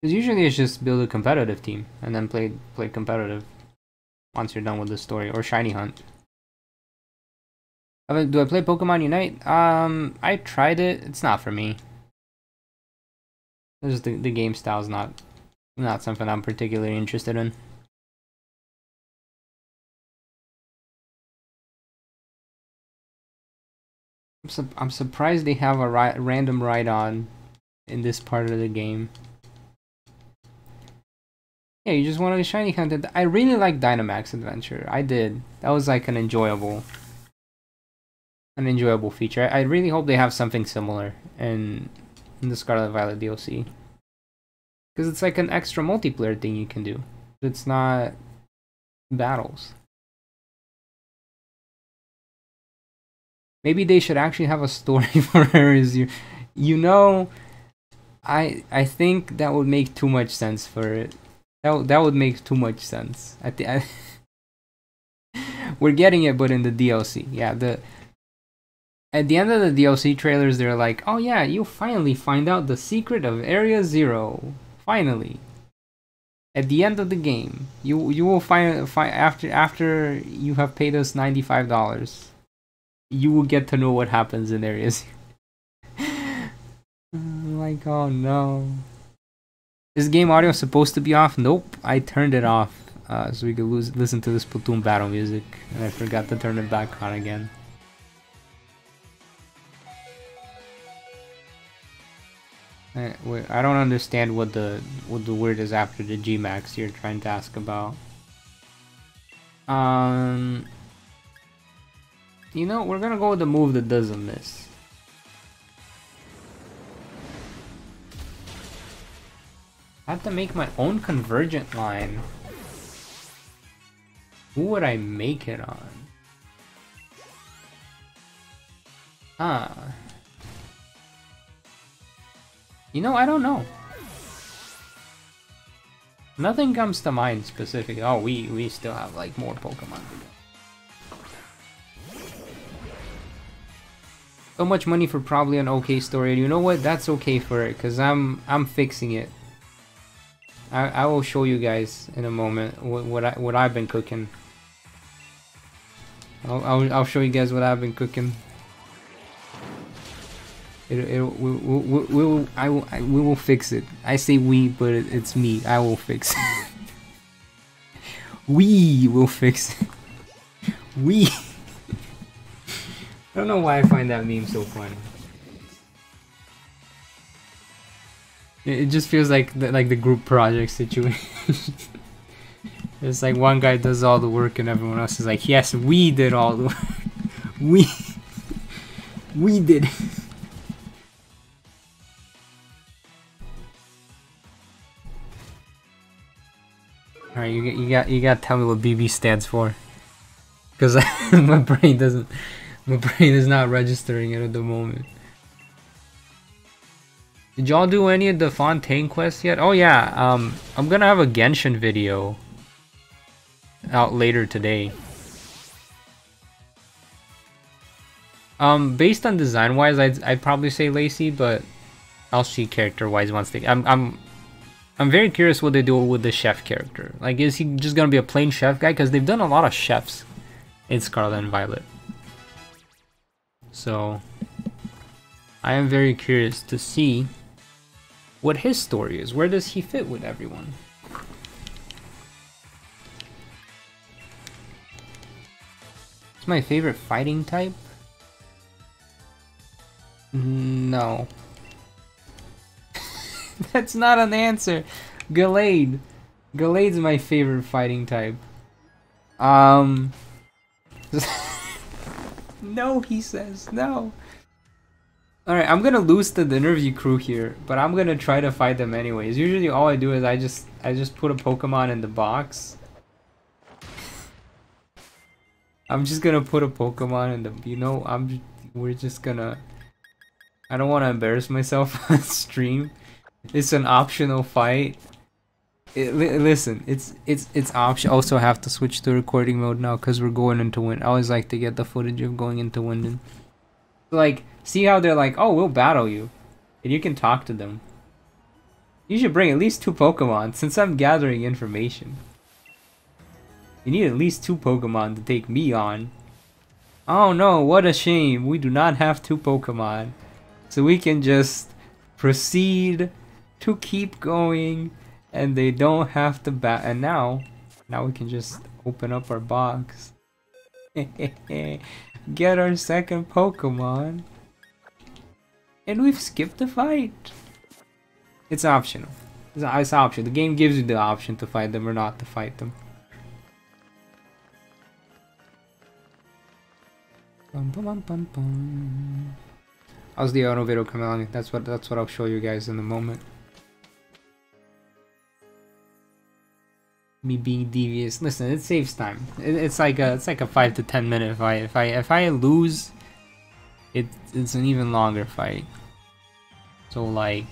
Because usually it's just build a competitive team and then play play competitive once you're done with the story or shiny hunt. Do I play Pokemon Unite? Um, I tried it. It's not for me. Just the the game style is not not something I'm particularly interested in. I'm, su I'm surprised they have a ri random on in this part of the game. Yeah, you just want to shiny content. I really like Dynamax Adventure. I did. That was like an enjoyable an enjoyable feature. I, I really hope they have something similar in in the Scarlet Violet DLC. Because it's like an extra multiplayer thing you can do. It's not battles. Maybe they should actually have a story for Areas Zero. You know, I I think that would make too much sense for it. That that would make too much sense. I think we're getting it, but in the DLC. Yeah, the at the end of the DLC trailers, they're like, "Oh yeah, you finally find out the secret of Area Zero. Finally." At the end of the game, you you will find, find after after you have paid us ninety five dollars, you will get to know what happens in Area Zero. like, oh no. Is game audio supposed to be off? Nope, I turned it off uh, so we could lose, listen to this Splatoon battle music, and I forgot to turn it back on again. I, wait, I don't understand what the what the word is after the Gmax you're trying to ask about. Um, you know, we're gonna go with the move that doesn't miss. I have to make my own convergent line. Who would I make it on? Ah. You know, I don't know. Nothing comes to mind specifically. Oh, we, we still have like more Pokemon to go. So much money for probably an okay story. And you know what? That's okay for it, cause I'm I'm fixing it. I I will show you guys in a moment what what I what I've been cooking. I'll I'll, I'll show you guys what I've been cooking. It, it, we, we, we, we, will, I will, I, we will fix it. I say we, but it, it's me. I will fix it. we will fix it. We. I don't know why I find that meme so funny. It just feels like the, like the group project situation. it's like one guy does all the work and everyone else is like, yes, we did all the work. we we did. All right, you you got you got to tell me what BB stands for, because my brain doesn't, my brain is not registering it at the moment. Did y'all do any of the Fontaine quests yet? Oh yeah, um, I'm gonna have a Genshin video out later today. Um, based on design wise, I'd I'd probably say Lacey, but I'll see character wise once they. I'm I'm I'm very curious what they do with the chef character. Like, is he just gonna be a plain chef guy? Because they've done a lot of chefs in Scarlet and Violet. So, I am very curious to see what his story is. Where does he fit with everyone? It's my favorite fighting type? No. That's not an answer. Gallade. Gallade's my favorite fighting type. Um. no, he says. No. Alright, I'm gonna lose to the interview crew here, but I'm gonna try to fight them anyways. Usually all I do is I just I just put a Pokemon in the box. I'm just gonna put a Pokemon in the you know, I'm we're just gonna I don't wanna embarrass myself on stream. It's an optional fight. Listen, it's it's it's. Also, have to switch to recording mode now because we're going into wind. I always like to get the footage of going into wind. Like, see how they're like, oh, we'll battle you, and you can talk to them. You should bring at least two Pokemon since I'm gathering information. You need at least two Pokemon to take me on. Oh no, what a shame. We do not have two Pokemon. So we can just proceed to keep going and they don't have to bat and now now we can just open up our box get our second pokemon and we've skipped the fight it's optional it's, it's optional the game gives you the option to fight them or not to fight them Bum, bum, bum, bum. How's the auto video coming along? That's what that's what I'll show you guys in a moment. Me being devious. Listen, it saves time. It, it's like a it's like a five to ten minute fight. If I if I lose, it it's an even longer fight. So like,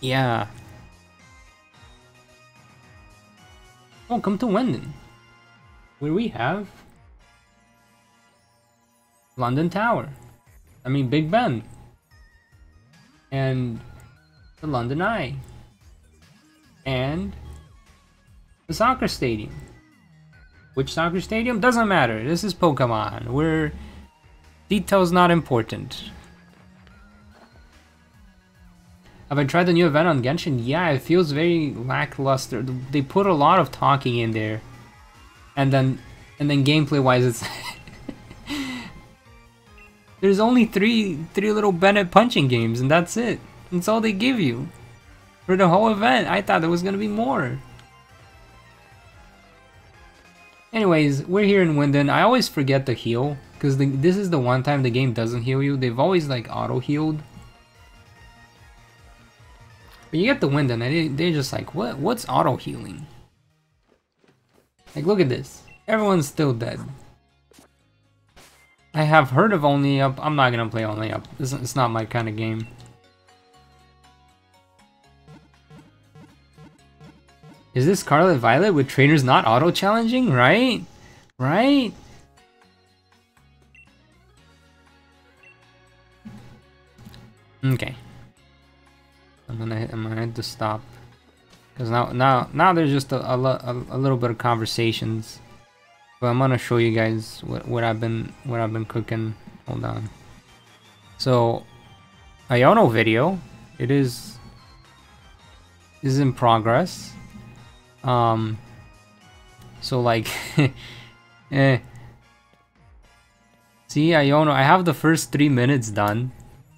yeah. Oh, Welcome to Wyndon, where we have London Tower. I mean Big Ben. And the London Eye. And the soccer stadium. Which soccer stadium? Doesn't matter. This is Pokemon. We're details not important. Have I tried the new event on Genshin? Yeah, it feels very lackluster. They put a lot of talking in there. And then and then gameplay wise it's There's only three three little Bennett punching games, and that's it. That's all they give you. For the whole event, I thought there was gonna be more. Anyways, we're here in Wyndon. I always forget to heal, because this is the one time the game doesn't heal you. They've always like auto-healed. But you get the Wyndon, and they, they're just like, what? what's auto-healing? Like, look at this. Everyone's still dead. I have heard of Only Up. I'm not gonna play Only Up. It's, it's not my kind of game. Is this Scarlet Violet with trainers not auto-challenging? Right? Right? Okay. I'm gonna I'm gonna have to stop because now now now there's just a, a, a, little bit of conversations but I'm gonna show you guys what, what I've been what I've been cooking. Hold on. So, Iono video. It is is in progress. Um. So like, eh. See, Iono, I have the first three minutes done.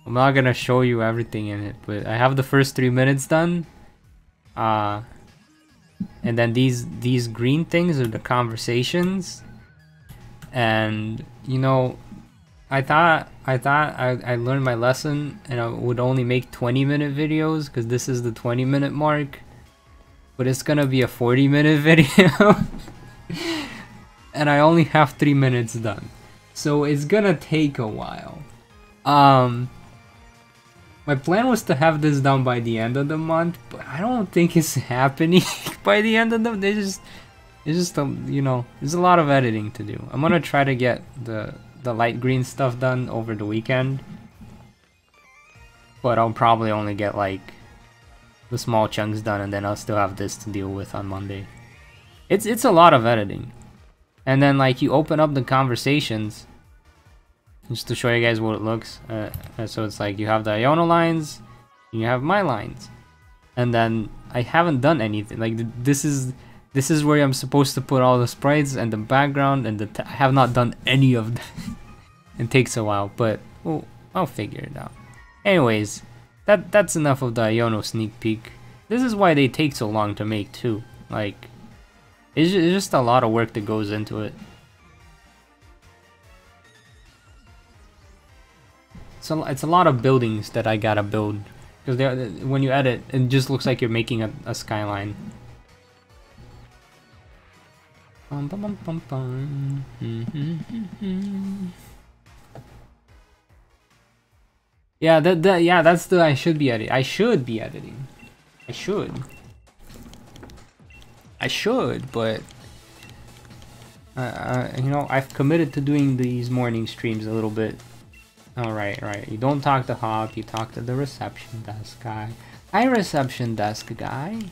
I'm not gonna show you everything in it, but I have the first three minutes done. Uh, and then these these green things are the conversations and you know i thought i thought i, I learned my lesson and i would only make 20 minute videos because this is the 20 minute mark but it's gonna be a 40 minute video and i only have three minutes done so it's gonna take a while um my plan was to have this done by the end of the month, but I don't think it's happening by the end of the. They just, it's just a, you know, there's a lot of editing to do. I'm gonna try to get the the light green stuff done over the weekend, but I'll probably only get like the small chunks done, and then I'll still have this to deal with on Monday. It's it's a lot of editing, and then like you open up the conversations just to show you guys what it looks. Uh, uh, so it's like you have the Iono lines, you have my lines, and then I haven't done anything. Like this is this is where I'm supposed to put all the sprites and the background, and the I have not done any of that. it takes a while, but well, I'll figure it out. Anyways, that that's enough of the Iono sneak peek. This is why they take so long to make too. Like, it's just a lot of work that goes into it. So it's a lot of buildings that I gotta build because when you edit, it just looks like you're making a, a skyline. Bum, bum, bum, mm-hmm, mm-hmm. Yeah, that, that yeah, that's the I should be editing. I should be editing. I should. I should, but uh, uh, you know, I've committed to doing these morning streams a little bit Oh, right, right. You don't talk to Hop, you talk to the reception desk guy. Hi, reception desk guy.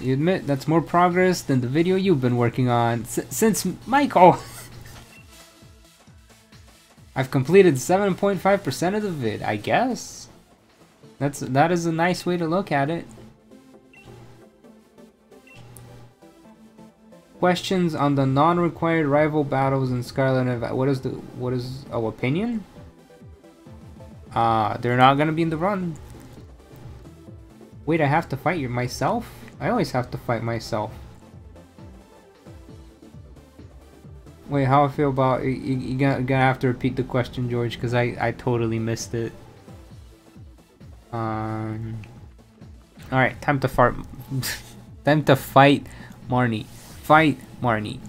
You admit that's more progress than the video you've been working on S since Michael. I've completed 7.5% of the vid, I guess. That's that is a nice way to look at it. Questions on the non-required rival battles in Scarlet Nevada. What is the what is our opinion? Uh, they're not gonna be in the run. Wait, I have to fight you myself? I always have to fight myself. Wait, how I feel about you? You gonna, gonna have to repeat the question, George, because I I totally missed it. Um. All right, time to fart. time to fight, Marnie. Fight, Marnie.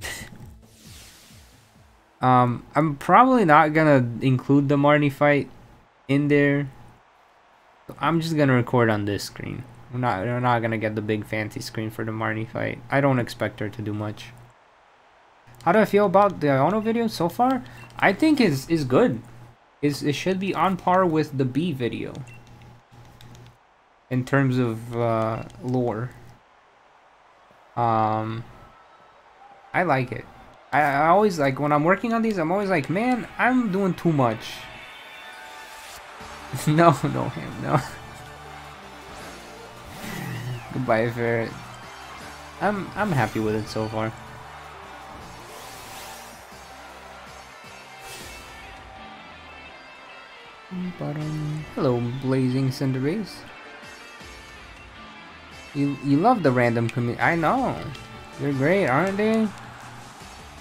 um, I'm probably not gonna include the Marnie fight in there. I'm just gonna record on this screen. We're not we're not gonna get the big fancy screen for the Marnie fight. I don't expect her to do much. How do I feel about the Iono video so far? I think is is good. Is it should be on par with the B video in terms of uh, lore. Um, I like it. I, I always like when I'm working on these. I'm always like, man, I'm doing too much. no, no, him, no. Goodbye, ferret. I'm I'm happy with it so far. Hello, Blazing Cinderace. You you love the random commu- I know. They're great, aren't they?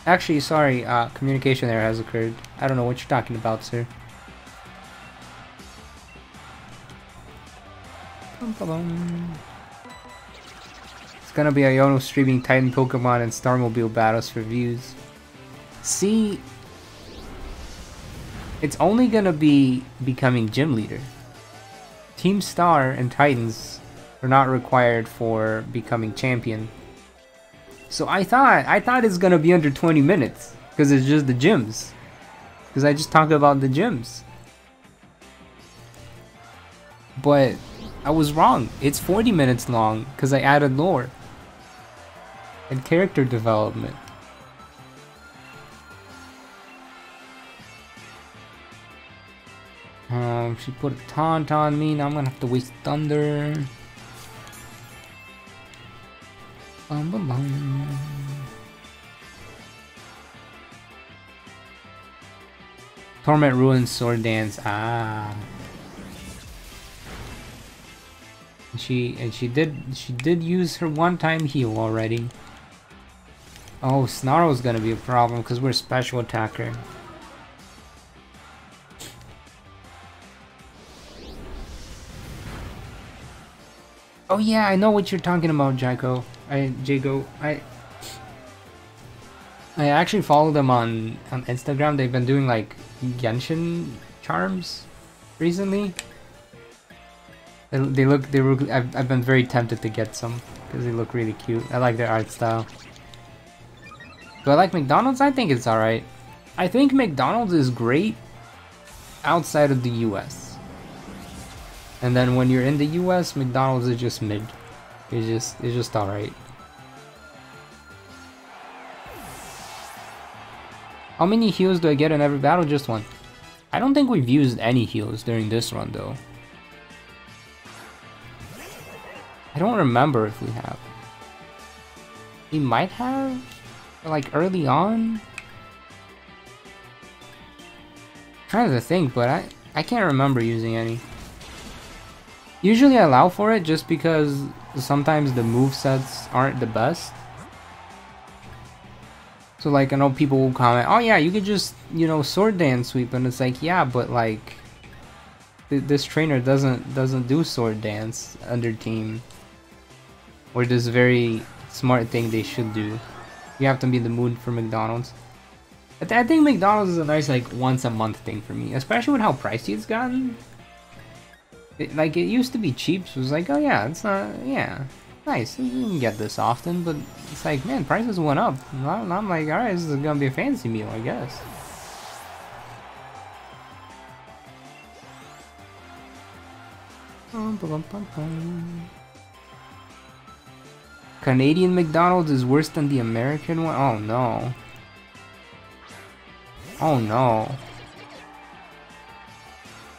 Actually, sorry, uh, communication error has occurred. I don't know what you're talking about, sir. It's gonna be Iono streaming Titan Pokemon and Starmobile battles for views. See, it's only gonna be becoming gym leader. Team Star and Titans are not required for becoming champion. So I thought I thought it's gonna be under 20 minutes because it's just the gyms. Because I just talked about the gyms. But I was wrong. It's 40 minutes long because I added lore and character development. Um, she put a taunt on me, now I'm gonna have to waste thunder. Bum, bum, bum. Torment Ruins Sword Dance, ah. She and she did she did use her one-time heal already. Oh, Snarl's gonna be a problem because we're special attacker. Oh yeah, I know what you're talking about, Jaco. I Jago. I I actually follow them on on Instagram. They've been doing like Genshin charms recently. They, look they look. I've I've been very tempted to get some because they look really cute. I like their art style. Do I like McDonald's? I think it's alright. I think McDonald's is great outside of the US. And then when you're in the US, McDonald's is just mid. It's just it's just alright. How many heals do I get in every battle? Just one. I don't think we've used any heals during this run though. I don't remember if we have. We might have, like early on. I'm trying to think, but I I can't remember using any. Usually I allow for it just because sometimes the move sets aren't the best. So like I know people will comment, oh yeah, you could just, you know, sword dance sweep and it's like, yeah, but like th this trainer doesn't doesn't do sword dance under team. Or this very smart thing they should do. You have to be in the mood for McDonald's. I, th I think McDonald's is a nice like once a month thing for me, especially with how pricey it's gotten. It, like, it used to be cheap, so it was like, oh yeah, it's not, yeah, nice, you can get this often, but it's like, man, prices went up. And I'm like, alright, this is gonna be a fancy meal, I guess. Canadian McDonald's is worse than the American one? Oh no. Oh no.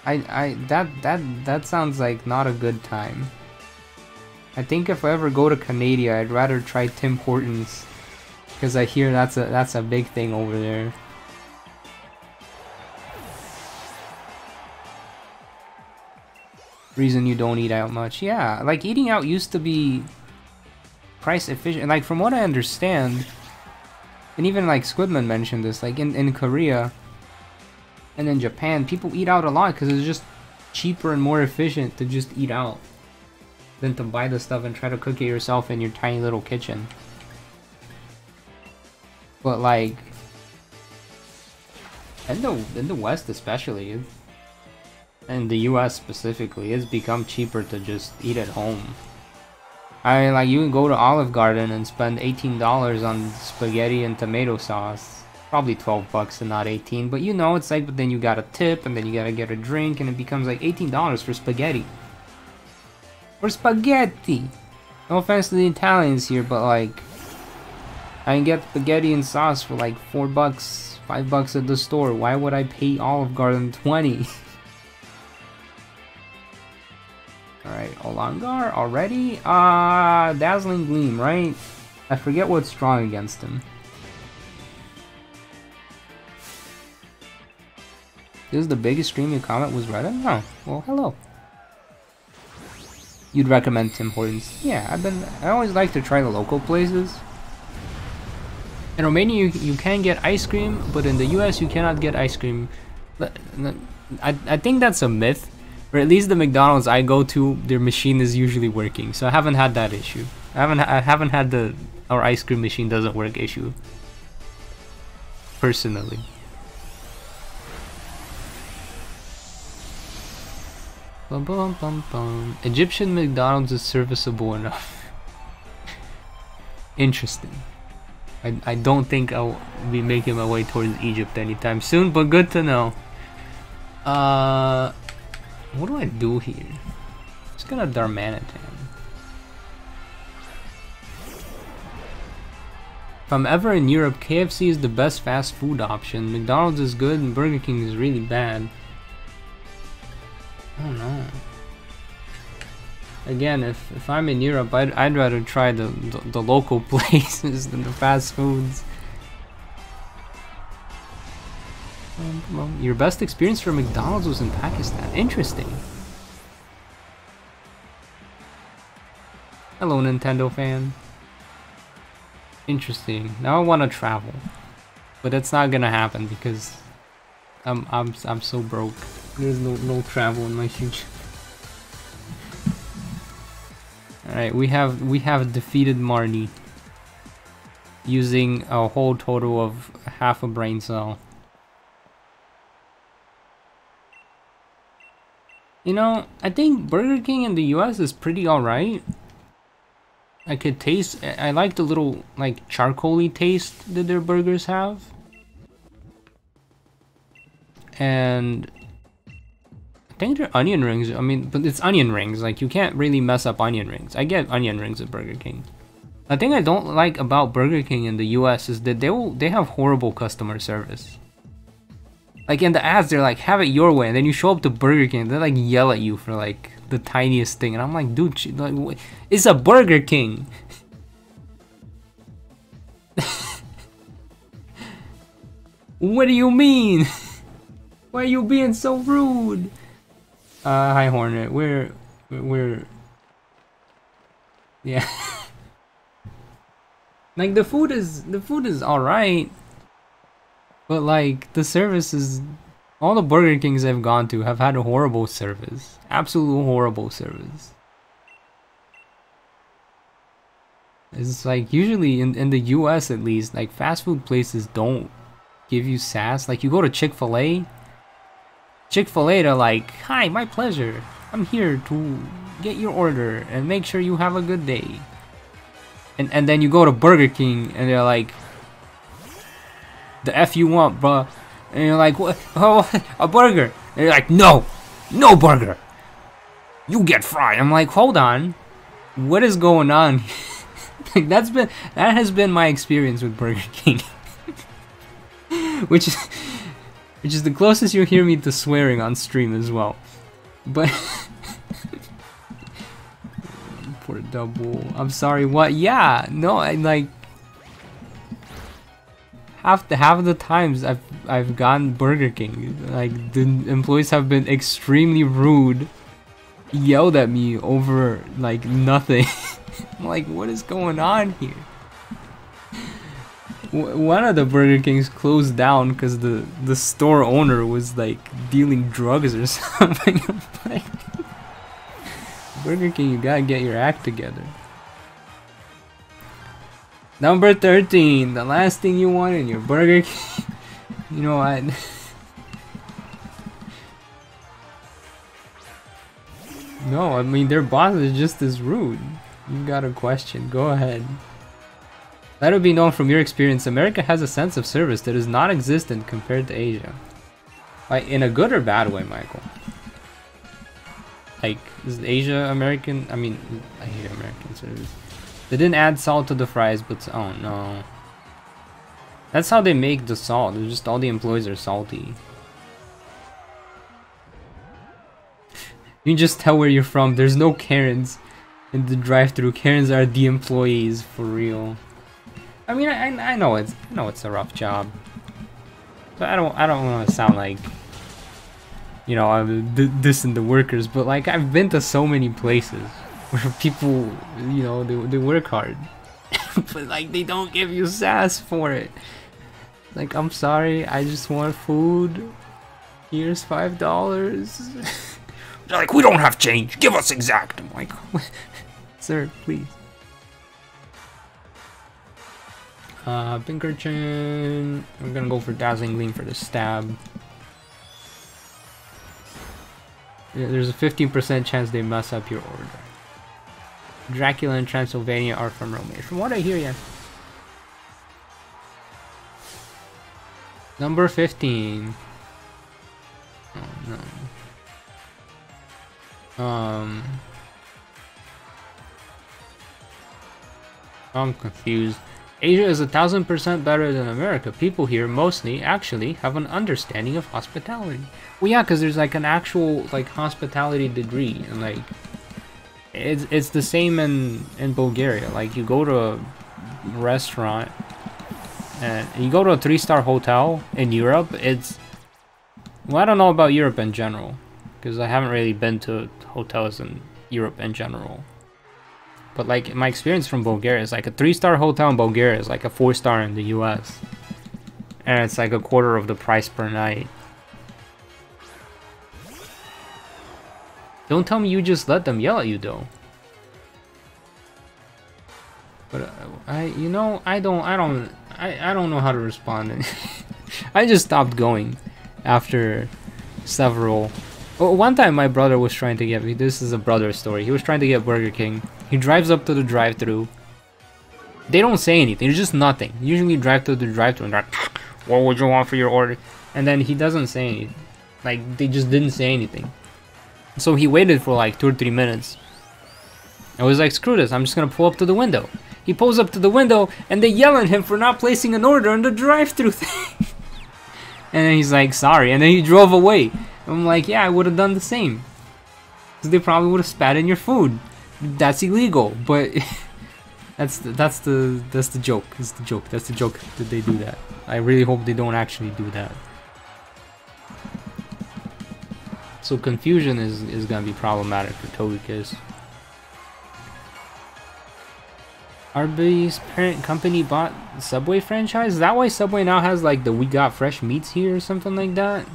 I, I, that, that, that sounds like not a good time. I think if I ever go to Canada, I'd rather try Tim Hortons. Because I hear that's a, that's a big thing over there. reason you don't eat out much. Yeah, like eating out used to be price efficient. Like from what I understand, and even like Squidman mentioned this, like in, in Korea and in Japan, people eat out a lot because it's just cheaper and more efficient to just eat out than to buy the stuff and try to cook it yourself in your tiny little kitchen. But like, in the in the West especially, and the U.S. specifically, it's become cheaper to just eat at home. I mean, like you can go to Olive Garden and spend eighteen dollars on spaghetti and tomato sauce. Probably 12 bucks and not 18, but you know, it's like, but then you got a tip, and then you gotta get a drink, and it becomes like $18 for spaghetti. For spaghetti! No offense to the Italians here, but like, I can get spaghetti and sauce for like 4 bucks, 5 bucks at the store. Why would I pay Olive Garden 20? Alright, Olangar already? Uh, Dazzling Gleam, right? I forget what's strong against him. This is the biggest stream you comment was Reddit? Oh, well, hello. You'd recommend Tim Hortons? Yeah, I've been. I always like to try the local places. In Romania, you, you can get ice cream, but in the US, you cannot get ice cream. I, I think that's a myth, or at least the McDonald's I go to, their machine is usually working, so I haven't had that issue. I haven't I haven't had the our ice cream machine doesn't work issue. Personally. Bum, bum, bum, bum. Egyptian McDonald's is serviceable enough. Interesting. I, I don't think I'll be making my way towards Egypt anytime soon, but good to know. Uh, what do I do here? Just gonna Darmanitan. If I'm ever in Europe, KFC is the best fast food option. McDonald's is good and Burger King is really bad. I don't know. Again, if, if I'm in Europe, I'd, I'd rather try the, the, the local places than the fast foods. Um, your best experience for McDonald's was in Pakistan. Interesting. Hello, Nintendo fan. Interesting. Now I want to travel, but it's not gonna happen because I'm I'm I'm so broke. There's no no travel in my future. Alright, we have we have defeated Marnie using a whole total of half a brain cell. You know, I think Burger King in the US is pretty alright. I could taste, I like the little, like, charcoaly taste that their burgers have. And I think they're onion rings. I mean, but it's onion rings. Like you can't really mess up onion rings. I get onion rings at Burger King. The thing I don't like about Burger King in the U.S. is that they will they have horrible customer service. Like in the ads, they're like, "Have it your way," and then you show up to Burger King, they like yell at you for like the tiniest thing, and I'm like, "Dude, like, it's a Burger King." what do you mean? Why are you being so rude? Uh, hi Hornet. We're, we're, yeah. like the food is, the food is alright. But like, the service is, all the Burger Kings I've gone to have had a horrible service. Absolute horrible service. It's like, usually in, in the US at least, like fast food places don't give you sass. Like you go to Chick-fil-A, Chick-fil-A to like, hi, my pleasure. I'm here to get your order and make sure you have a good day. And and then you go to Burger King and they're like, the F you want, bruh. And you're like, what? Oh, a burger. And you're like, no, no burger. You get fried. I'm like, hold on. What is going on? like that's been that has been my experience with Burger King. Which is which is the closest you'll hear me to swearing on stream as well. But... for a double... I'm sorry, what? Yeah, no, I like... Half the half the times I've I've gone Burger King, like the employees have been extremely rude yelled at me over like nothing. Like, what is going on here? one of the Burger Kings closed down because the the store owner was like dealing drugs or something. like, Burger King, you gotta get your act together. Number 13, the last thing you want in your Burger King. you know what? no, I mean their boss is just as rude. You got a question, go ahead. Let it be known from your experience, America has a sense of service that is non-existent compared to Asia. Like, in a good or bad way, Michael? Like, is Asia American? I mean, I hate American service. They didn't add salt to the fries, but, oh no. That's how they make the salt, it's just all the employees are salty. You can just tell where you're from, there's no Karens in the drive-through. Karens are the employees, for real. I mean, I, I know it's I know it's a rough job, but I don't I don't want to sound like you know I'm dissing the workers, but like I've been to so many places where people you know they they work hard, but like they don't give you sass for it. Like I'm sorry, I just want food. Here's five dollars. They're like, we don't have change. Give us exact. I'm like, sir, please. Uh, Pinkerton. I'm gonna go for Dazzling Gleam for the stab. There's a 15% chance they mess up your order. Dracula and Transylvania are from Romania. From what I hear, yeah. Number 15. Oh no. Um. I'm confused. Asia is a thousand percent better than America. People here mostly actually have an understanding of hospitality. Well, yeah, because there's like an actual like hospitality degree, and like it's it's the same in in Bulgaria. Like you go to a restaurant and you go to a three star hotel in Europe. It's well, I don't know about Europe in general because I haven't really been to hotels in Europe in general. But like my experience from Bulgaria is like a three-star hotel in Bulgaria is like a four-star in the US. And it's like a quarter of the price per night. Don't tell me you just let them yell at you though. But uh, I, you know, I don't, I don't, I, I don't know how to respond. I just stopped going after several. Well, one time my brother was trying to get me. This is a brother story. He was trying to get Burger King he drives up to the drive-through. They don't say anything. It's just nothing. Usually drive to the drive-through and like, what would you want for your order? And then he doesn't say anything. Like, they just didn't say anything. So he waited for like two or three minutes. I was like, screw this, I'm just gonna pull up to the window. He pulls up to the window and they yell at him for not placing an order on the drive-through thing. and then he's like, sorry. And then he drove away. I'm like, yeah, I would have done the same. Because they probably would have spat in your food that's illegal, but that's the, that's the that's the joke. It's the joke. That's the joke that they do that. I really hope they don't actually do that. So confusion is is gonna be problematic for Togekiss. Arby's parent company bought Subway franchise. Is that why Subway now has like the We Got Fresh Meats here or something like that?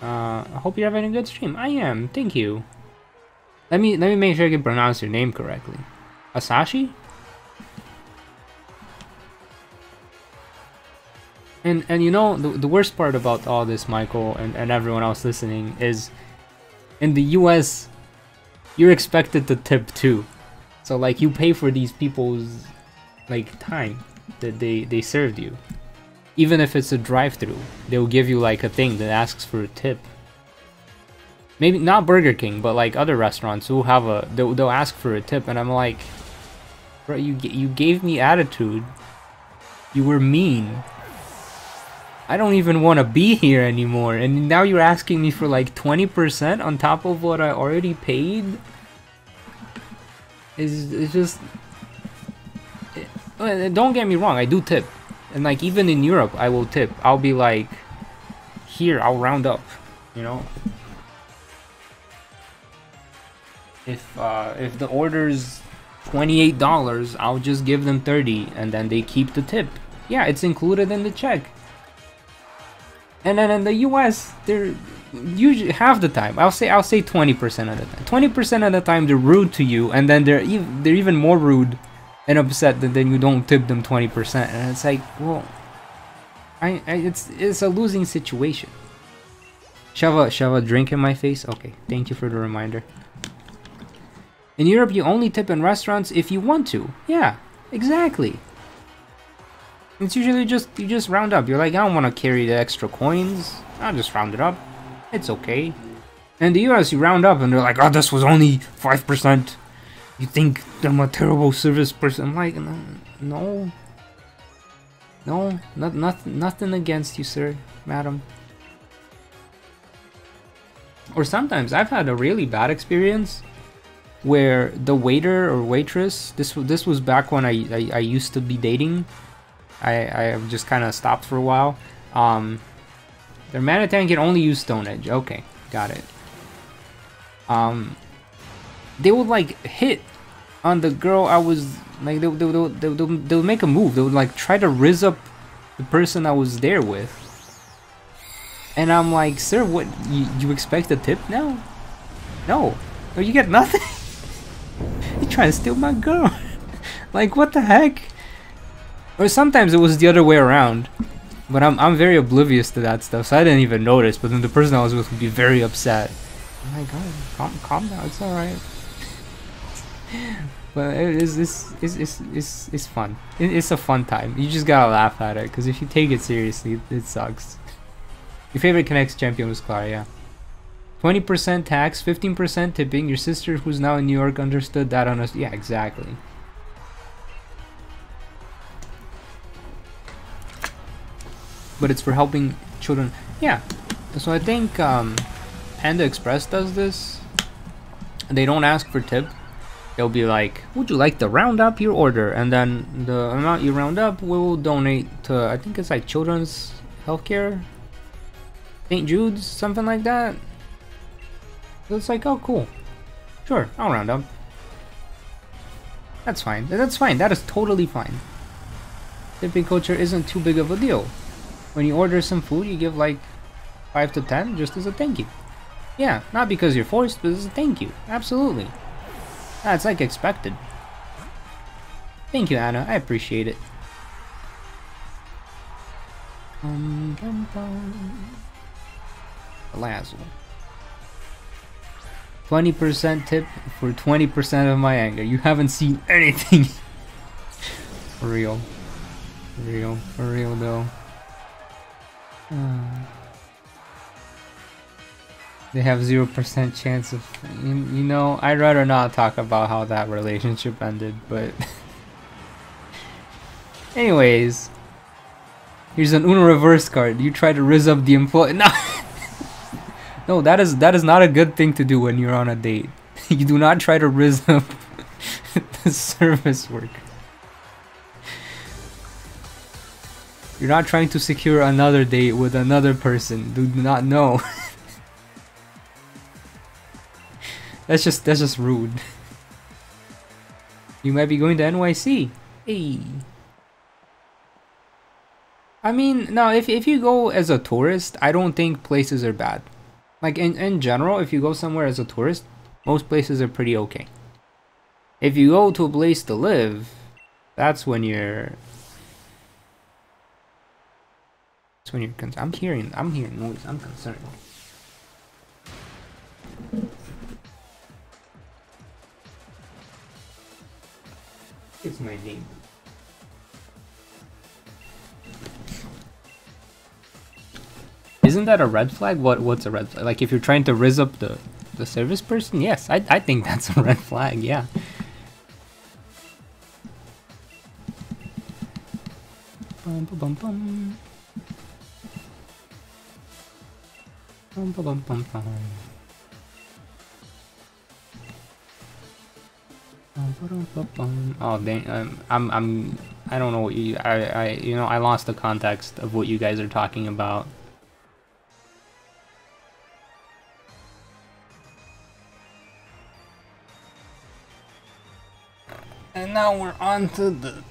Uh, I hope you're having a good stream. I am. Thank you. Let me let me make sure I can pronounce your name correctly. Asashi? And and you know the the worst part about all this, Michael, and, and everyone else listening, is in the US you're expected to tip too. So like you pay for these people's like time that they, they served you even if it's a drive-through, they'll give you like a thing that asks for a tip. Maybe not Burger King, but like other restaurants who have a they'll, they'll ask for a tip, and I'm like, bro, you you gave me attitude. You were mean. I don't even want to be here anymore, and now you're asking me for like 20% on top of what I already paid. Is it's just. It, don't get me wrong, I do tip and like even in Europe I will tip I'll be like here, I'll round up, you know? If, uh, if the order's $28, I'll just give them 30 and then they keep the tip. Yeah, it's included in the check. And then in the US, they're usually half the time. I'll say I'll say 20% of the time. 20% of the time they're rude to you and then they're ev they're even more rude and upset that then you don't tip them 20% and it's like, well, I, I it's it's a losing situation. Shove a shove a drink in my face. Okay, thank you for the reminder. In Europe, you only tip in restaurants if you want to. Yeah, exactly. It's usually just, you just round up. You're like, I don't want to carry the extra coins. I'll just round it up. It's okay. In the US, you round up and they're like, oh, this was only 5%. You think I'm a terrible service person? I'm like, no, no. No, not, nothing, nothing against you, sir, madam. Or sometimes I've had a really bad experience where the waiter or waitress this this was back when I I, I used to be dating. I I just kind of stopped for a while. Um, their mana tank can only use Stone Edge. Okay, got it. Um, they would like hit on the girl I was like they they they, they, they, would make a move. They would like try to riz up the person I was there with. And I'm like, sir, what you, you expect a tip now? No, no, you get nothing. you trying to steal my girl? like what the heck? Or sometimes it was the other way around. But I'm I'm very oblivious to that stuff, so I didn't even notice. But then the person I was with would be very upset. Oh my god, calm calm down, it's alright. but it is it's it's it's it's, it's fun. It, it's a fun time. You just gotta laugh at it, because if you take it seriously, it sucks. Your favorite Can X champion was Clara, yeah. 20% tax, 15% tipping. Your sister, who's now in New York, understood that on us. Yeah, exactly. But it's for helping children. Yeah, so I think um, Panda Express does this. They don't ask for tip. They'll be like, would you like to round up your order? And then the amount you round up, we'll donate to, I think it's like Children's Healthcare? St. Jude's, something like that. It's like, oh cool. Sure, I'll round up. That's fine. That's fine. That is totally fine. Tipping culture isn't too big of a deal. When you order some food, you give like 5 to 10 just as a thank you. Yeah, not because you're forced, but as a thank you. Absolutely. That's like expected. Thank you, Anna. I appreciate it. Um, Lazzle. 20% tip for 20% of my anger. You haven't seen anything. for real. For real. For real, though. Hmm. They have 0% chance of... You, you know, I'd rather not talk about how that relationship ended, but... Anyways. Here's an Uno reverse card. You try to riz up the employee... No! no, that is, that is not a good thing to do when you're on a date. you do not try to riz up the service worker. You're not trying to secure another date with another person. Do not know. that's just that's just rude. You might be going to NYC. Hey. I mean, no, if, if you go as a tourist, I don't think places are bad. Like, in, in general, if you go somewhere as a tourist, most places are pretty okay. If you go to a place to live, that's when you're When you're concerned. I'm hearing, I'm hearing noise. I'm concerned. It's my name. Isn't that a red flag? What What's a red flag? Like if you're trying to riz up the the service person? Yes, I I think that's a red flag. Yeah. Bum, bum, bum, Bum, bum, bum, bum. Oh dang! I'm I'm I'm I don't know what you I I you know I lost the context of what you guys are talking about. And now we're on to the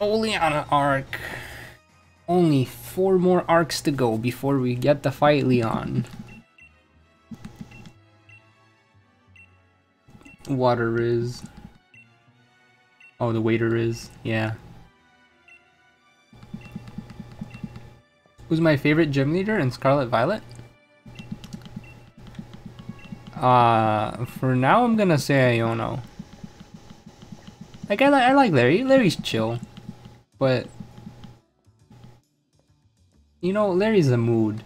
Oleana arc. Only four more arcs to go before we get to fight Leon. Water is. Oh, the waiter is. Yeah. Who's my favorite gym leader in Scarlet Violet? Uh, for now I'm gonna say Iono. Like, I, li I like Larry. Larry's chill. But... You know, Larry's a mood.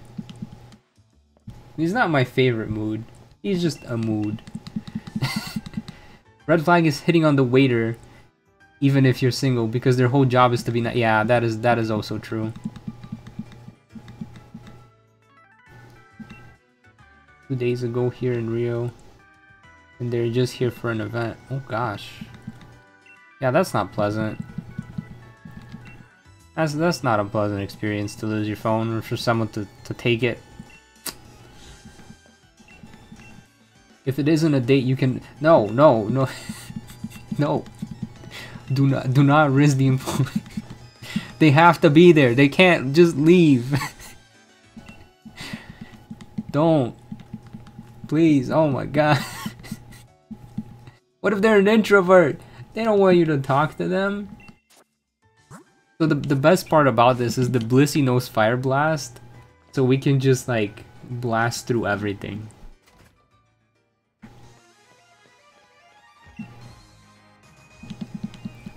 He's not my favorite mood. He's just a mood. Red flag is hitting on the waiter even if you're single because their whole job is to be not. yeah that is that is also true two days ago here in Rio and they're just here for an event oh gosh yeah that's not pleasant that's that's not a pleasant experience to lose your phone or for someone to, to take it if it isn't a date you can no no no no do not do not risk the employee. they have to be there. They can't just leave. Don't. Please. Oh my god. what if they're an introvert? They don't want you to talk to them. So the, the best part about this is the Blissey knows Fire Blast. So we can just like blast through everything.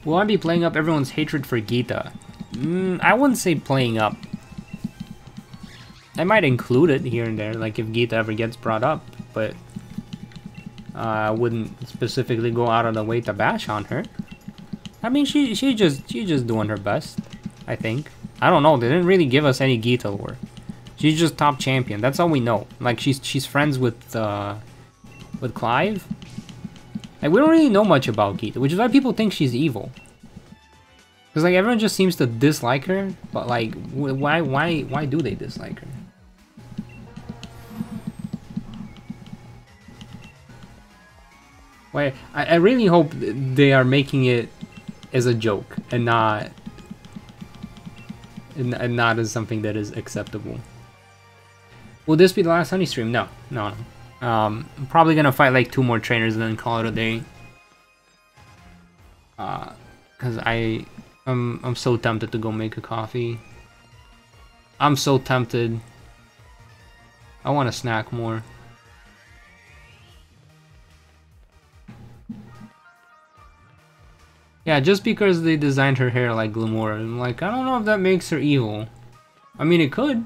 Will I be playing up everyone's hatred for Geeta? Mm, I wouldn't say playing up. I might include it here and there, like if Geeta ever gets brought up, but uh, I wouldn't specifically go out of the way to bash on her. I mean, she she just she just doing her best, I think. I don't know. They didn't really give us any Geeta lore. She's just top champion. That's all we know. Like she's she's friends with uh, with Clive, like, we don't really know much about Geeta, which is why people think she's evil. Because, like, everyone just seems to dislike her, but, like, why, why, why do they dislike her? Why, I, I really hope they are making it as a joke and not and, not as something that is acceptable. Will this be the last Honey stream? No, no, no. Um, I'm probably gonna fight like two more trainers and then call it a day. Uh, cause I, I'm I'm so tempted to go make a coffee. I'm so tempted. I want to snack more. Yeah, just because they designed her hair like Glamour, I'm like, I don't know if that makes her evil. I mean, it could.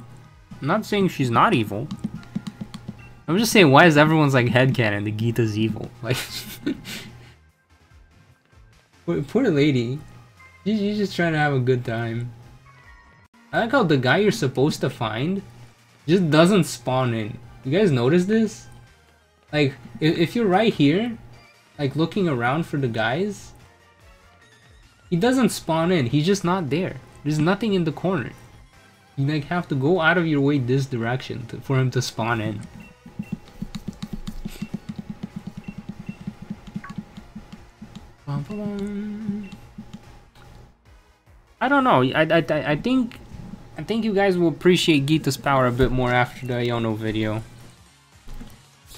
I'm not saying she's not evil. I'm just saying, why is everyone's like headcanon the Geeta's evil? Like, poor lady. She's just trying to have a good time. I like how the guy you're supposed to find just doesn't spawn in. You guys notice this? Like, if you're right here, like looking around for the guys, he doesn't spawn in. He's just not there. There's nothing in the corner. You like have to go out of your way this direction to, for him to spawn in. I don't know. I, I, I think I think you guys will appreciate Geeta's power a bit more after the Iono video.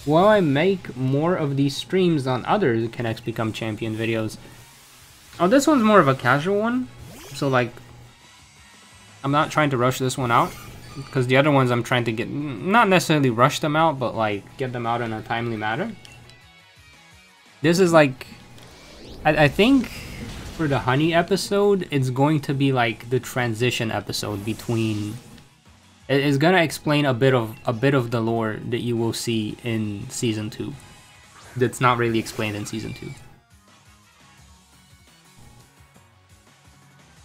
While I make more of these streams on other Can X Become Champion videos. Oh, this one's more of a casual one. So, like, I'm not trying to rush this one out. Because the other ones I'm trying to get, not necessarily rush them out, but, like, get them out in a timely manner. This is, like, I, I think for the honey episode, it's going to be like the transition episode between. It's gonna explain a bit of a bit of the lore that you will see in season two. That's not really explained in season two.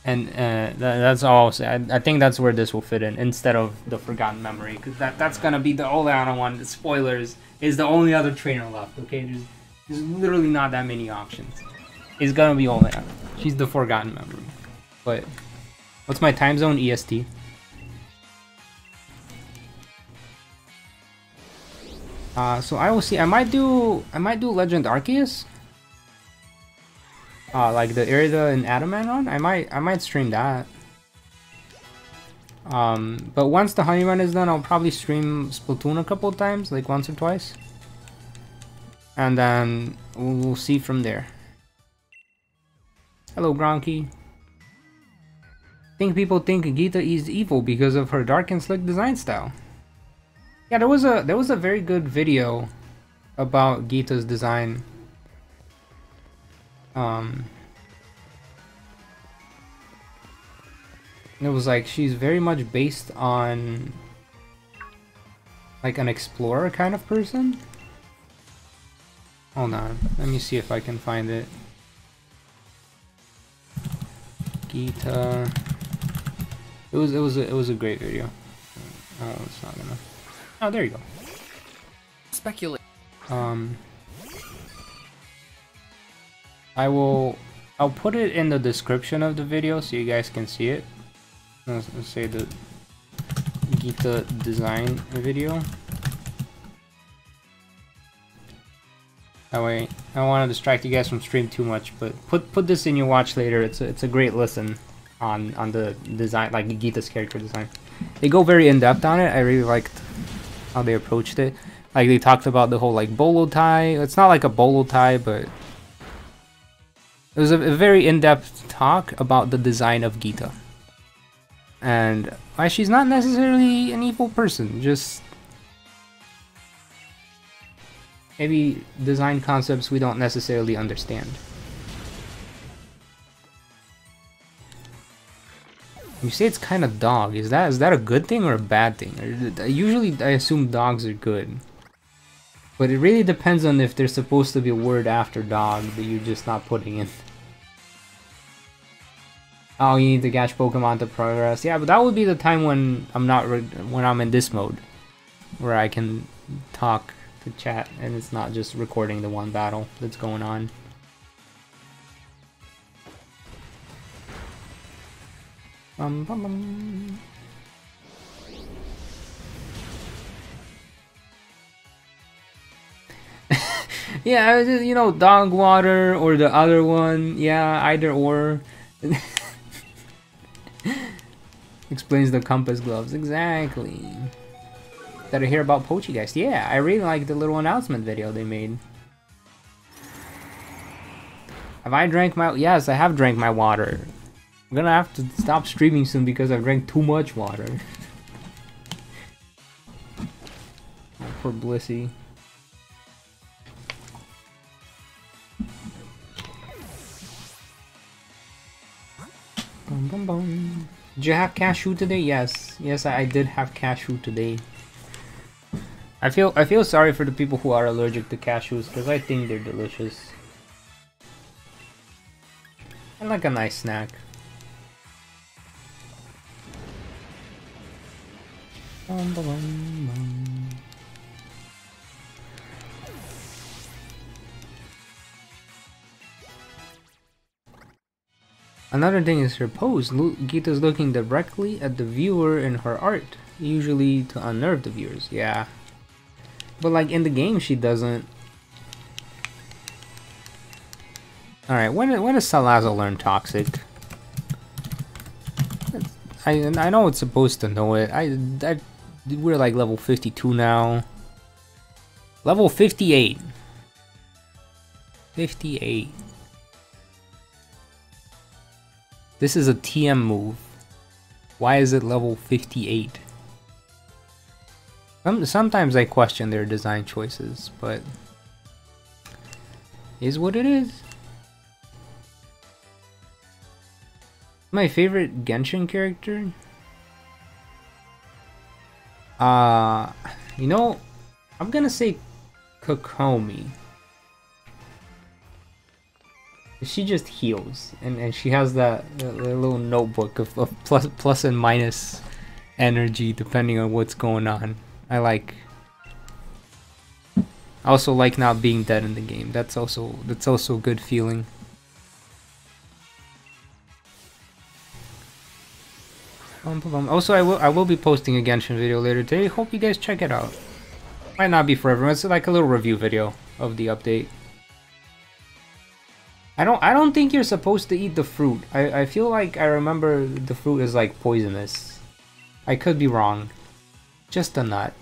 And uh, that's all. I'll say. I think that's where this will fit in instead of the Forgotten Memory, because that that's gonna be the Oleana one. The spoilers is the only other trainer left. Okay, there's there's literally not that many options It's gonna be Oleana. She's the forgotten memory. But what's my time zone? EST. Uh, so I will see. I might do. I might do Legend Arceus. Uh, like the Irida and Adaman run? I might I might stream that. Um, but once the honey run is done, I'll probably stream Splatoon a couple times, like once or twice. And then we'll, we'll see from there. Hello, Gronky. Think people think Geeta is evil because of her dark and slick design style. Yeah, there was a there was a very good video about Geeta's design. Um, it was like she's very much based on like an explorer kind of person. Hold on, let me see if I can find it. Geeta. It was it was a, it was a great video. Oh, it's not gonna. Oh, there you go. Speculate. Um, I will. I'll put it in the description of the video so you guys can see it. Let's, let's say the Geeta design video. That way, I don't want to distract you guys from stream too much, but put put this in your watch later. It's a, it's a great listen on on the design, like Geeta's character design. They go very in depth on it. I really liked how they approached it. Like they talked about the whole like bolo tie. It's not like a bolo tie, but it was a, very in-depth talk about the design of Geeta. And why she's not necessarily an evil person, just maybe design concepts we don't necessarily understand. You say it's kind of dog. Is that is that a good thing or a bad thing? Usually, I assume dogs are good. But it really depends on if there's supposed to be a word after dog that you're just not putting in. Oh, you need to catch Pokemon to progress. Yeah, but that would be the time when I'm not when I'm in this mode, where I can talk to chat and it's not just recording the one battle that's going on. Bum, bum. yeah, just, you know, dog water or the other one. Yeah, either or. Explains the compass gloves. Exactly. Did I hear about Poltchageist? Yeah, I really like the little announcement video they made. Have I drank my... Yes, I have drank my water. I'm gonna have to stop streaming soon because I've drank too much water. Poor Blissey. Bum, bum, bum. Did you have cashew today? Yes. Yes, I, did have cashew today. I feel I feel sorry for the people who are allergic to cashews because I think they're delicious. I like a nice snack. Bum, bum, bum, Another thing is her pose. Geeta's looking directly at the viewer in her art, usually to unnerve the viewers. Yeah. But like in the game, she doesn't. Alright, when, when does Salazzle learn Toxic? I, I know it's supposed to know it. I, I we're like level 52 now. Level 58. 58. This is a TM move. Why is it level 58? sometimes I question their design choices, but is what it is. My favorite Genshin character? Uh, you know, I'm gonna say Kokomi. She just heals, and, and she has that, that little notebook of, of plus, plus and minus energy depending on what's going on. I like. I also like not being dead in the game. That's also that's also a good feeling. Also, I will I will be posting a Genshin video later today. Hope you guys check it out. Might not be for everyone. It's like a little review video of the update. I don't I don't think you're supposed to eat the fruit. I, I feel like I remember the fruit is like poisonous. I could be wrong. Just a nut.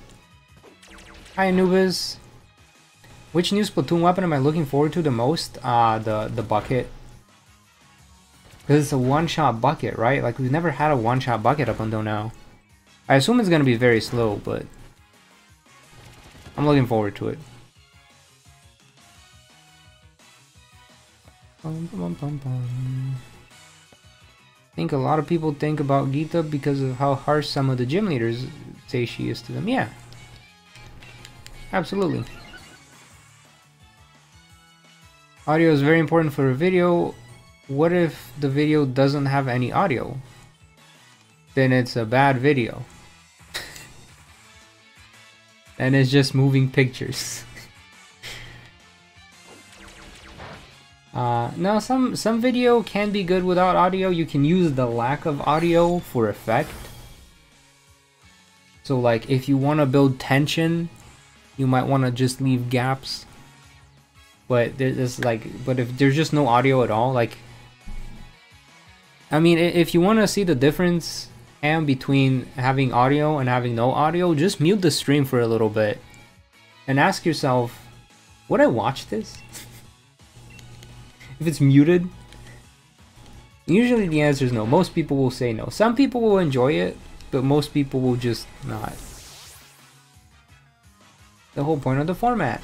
Hi Anubis. Which new Splatoon weapon am I looking forward to the most? Uh, the, the bucket. Because it's a one-shot bucket, right? Like, we've never had a one-shot bucket up until now. I assume it's going to be very slow, but... I'm looking forward to it. I think a lot of people think about Geeta because of how harsh some of the gym leaders say she is to them. Yeah. Absolutely. Audio is very important for a video. What if the video doesn't have any audio? Then it's a bad video. and it's just moving pictures. Uh, no, some some video can be good without audio. You can use the lack of audio for effect. So like if you want to build tension, you might want to just leave gaps. But there's like, but if there's just no audio at all, like, I mean, if you want to see the difference and between having audio and having no audio, just mute the stream for a little bit and ask yourself, would I watch this? if it's muted? Usually the answer is no. Most people will say no. Some people will enjoy it, but most people will just not. The whole point of the format.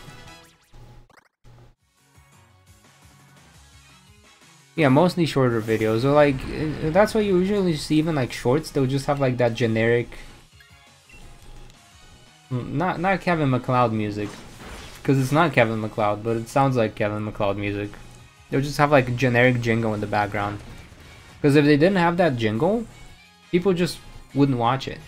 Yeah, mostly shorter videos. Or like, eh, that's why you usually see even like shorts, they'll just have like that generic... Mm, not, not Kevin MacLeod music. Because it's not Kevin MacLeod, but it sounds like Kevin MacLeod music. They'll just have like a generic jingle in the background. Because if they didn't have that jingle, people just wouldn't watch it.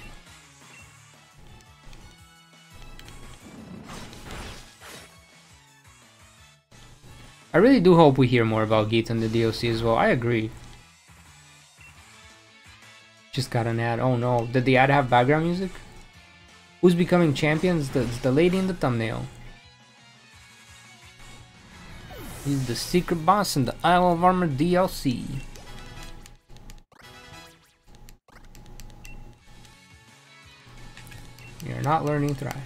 I really do hope we hear more about Geet in the DLC as well. I agree. Just got an ad. Oh no. Did the ad have background music? Who's becoming champions? The, the lady in the thumbnail. He's the secret boss in the Isle of Armor DLC. You're not learning Thrash.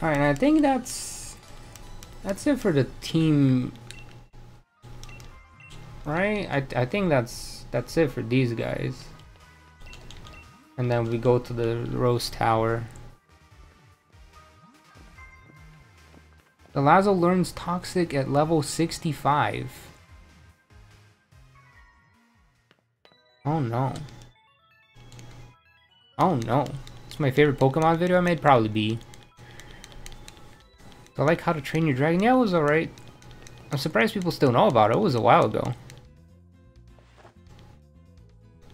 Alright, I think that's that's it for the team. Right? I I think that's that's it for these guys. And then we go to the Rose Tower. Salazzle learns Toxic at level 65. Oh no. Oh no. It's my favorite Pokemon video I made? Probably be. I like How to Train Your Dragon. Yeah, it was alright. I'm surprised people still know about it. It was a while ago.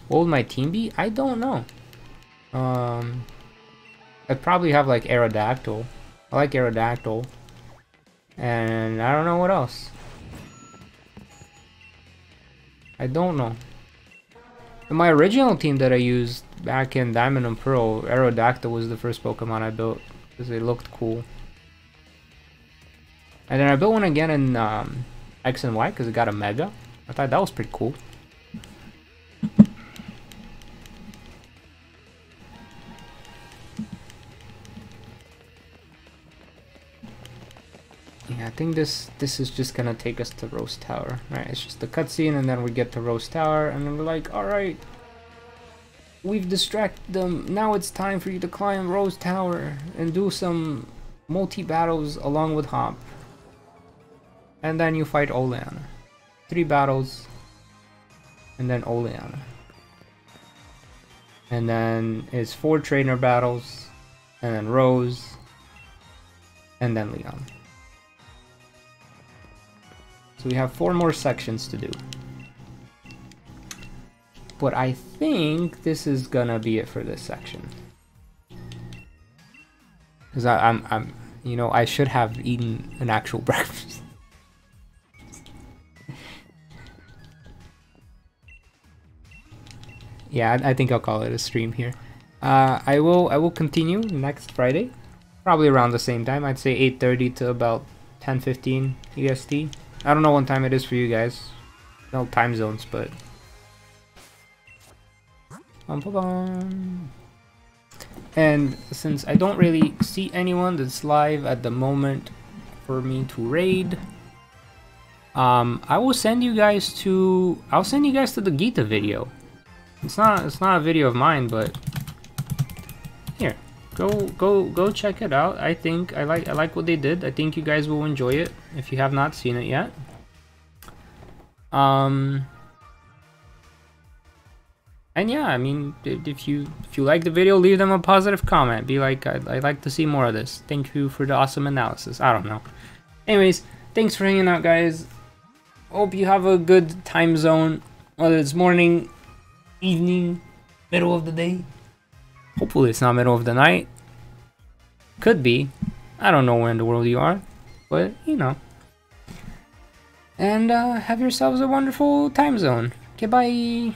What would my team be? I don't know. Um, I'd probably have like Aerodactyl. I like Aerodactyl. And I don't know what else. I don't know. In my original team that I used back in Diamond and Pearl, Aerodactyl was the first Pokemon I built because it looked cool. And then I built one again in um, X and Y because it got a Mega. I thought that was pretty cool. Think this this is just gonna take us to Rose Tower. Right, it's just the cutscene and then we get to Rose Tower and then we're like, alright. We've distracted them. Now it's time for you to climb Rose Tower and do some multi-battles along with Hop. And then you fight Oleana. Three battles. And then Oleana. And then it's four trainer battles. And then Rose. And then Leon. So we have four more sections to do. But I think this is gonna be it for this section. Cause I, I'm, I'm, you know, I should have eaten an actual breakfast. yeah, I, I, think I'll call it a stream here. Uh, I will, I will continue next Friday, probably around the same time. I'd say 8:30 to about 10:15 EST. I don't know what time it is for you guys. No time zones, but. And since I don't really see anyone that's live at the moment for me to raid, um, I will send you guys to. I'll send you guys to the Geeta video. It's not. It's not a video of mine, but go go go check it out. I think I like I like what they did. I think you guys will enjoy it if you have not seen it yet. Um. And yeah, I mean, if you if you like the video, leave them a positive comment. Be like, I'd, I'd like to see more of this. Thank you for the awesome analysis. I don't know. Anyways, thanks for hanging out, guys. Hope you have a good time zone, whether it's morning, evening, middle of the day. Hopefully it's not middle of the night. Could be. I don't know where in the world you are, but you know. And uh, have yourselves a wonderful time zone. Okay, bye.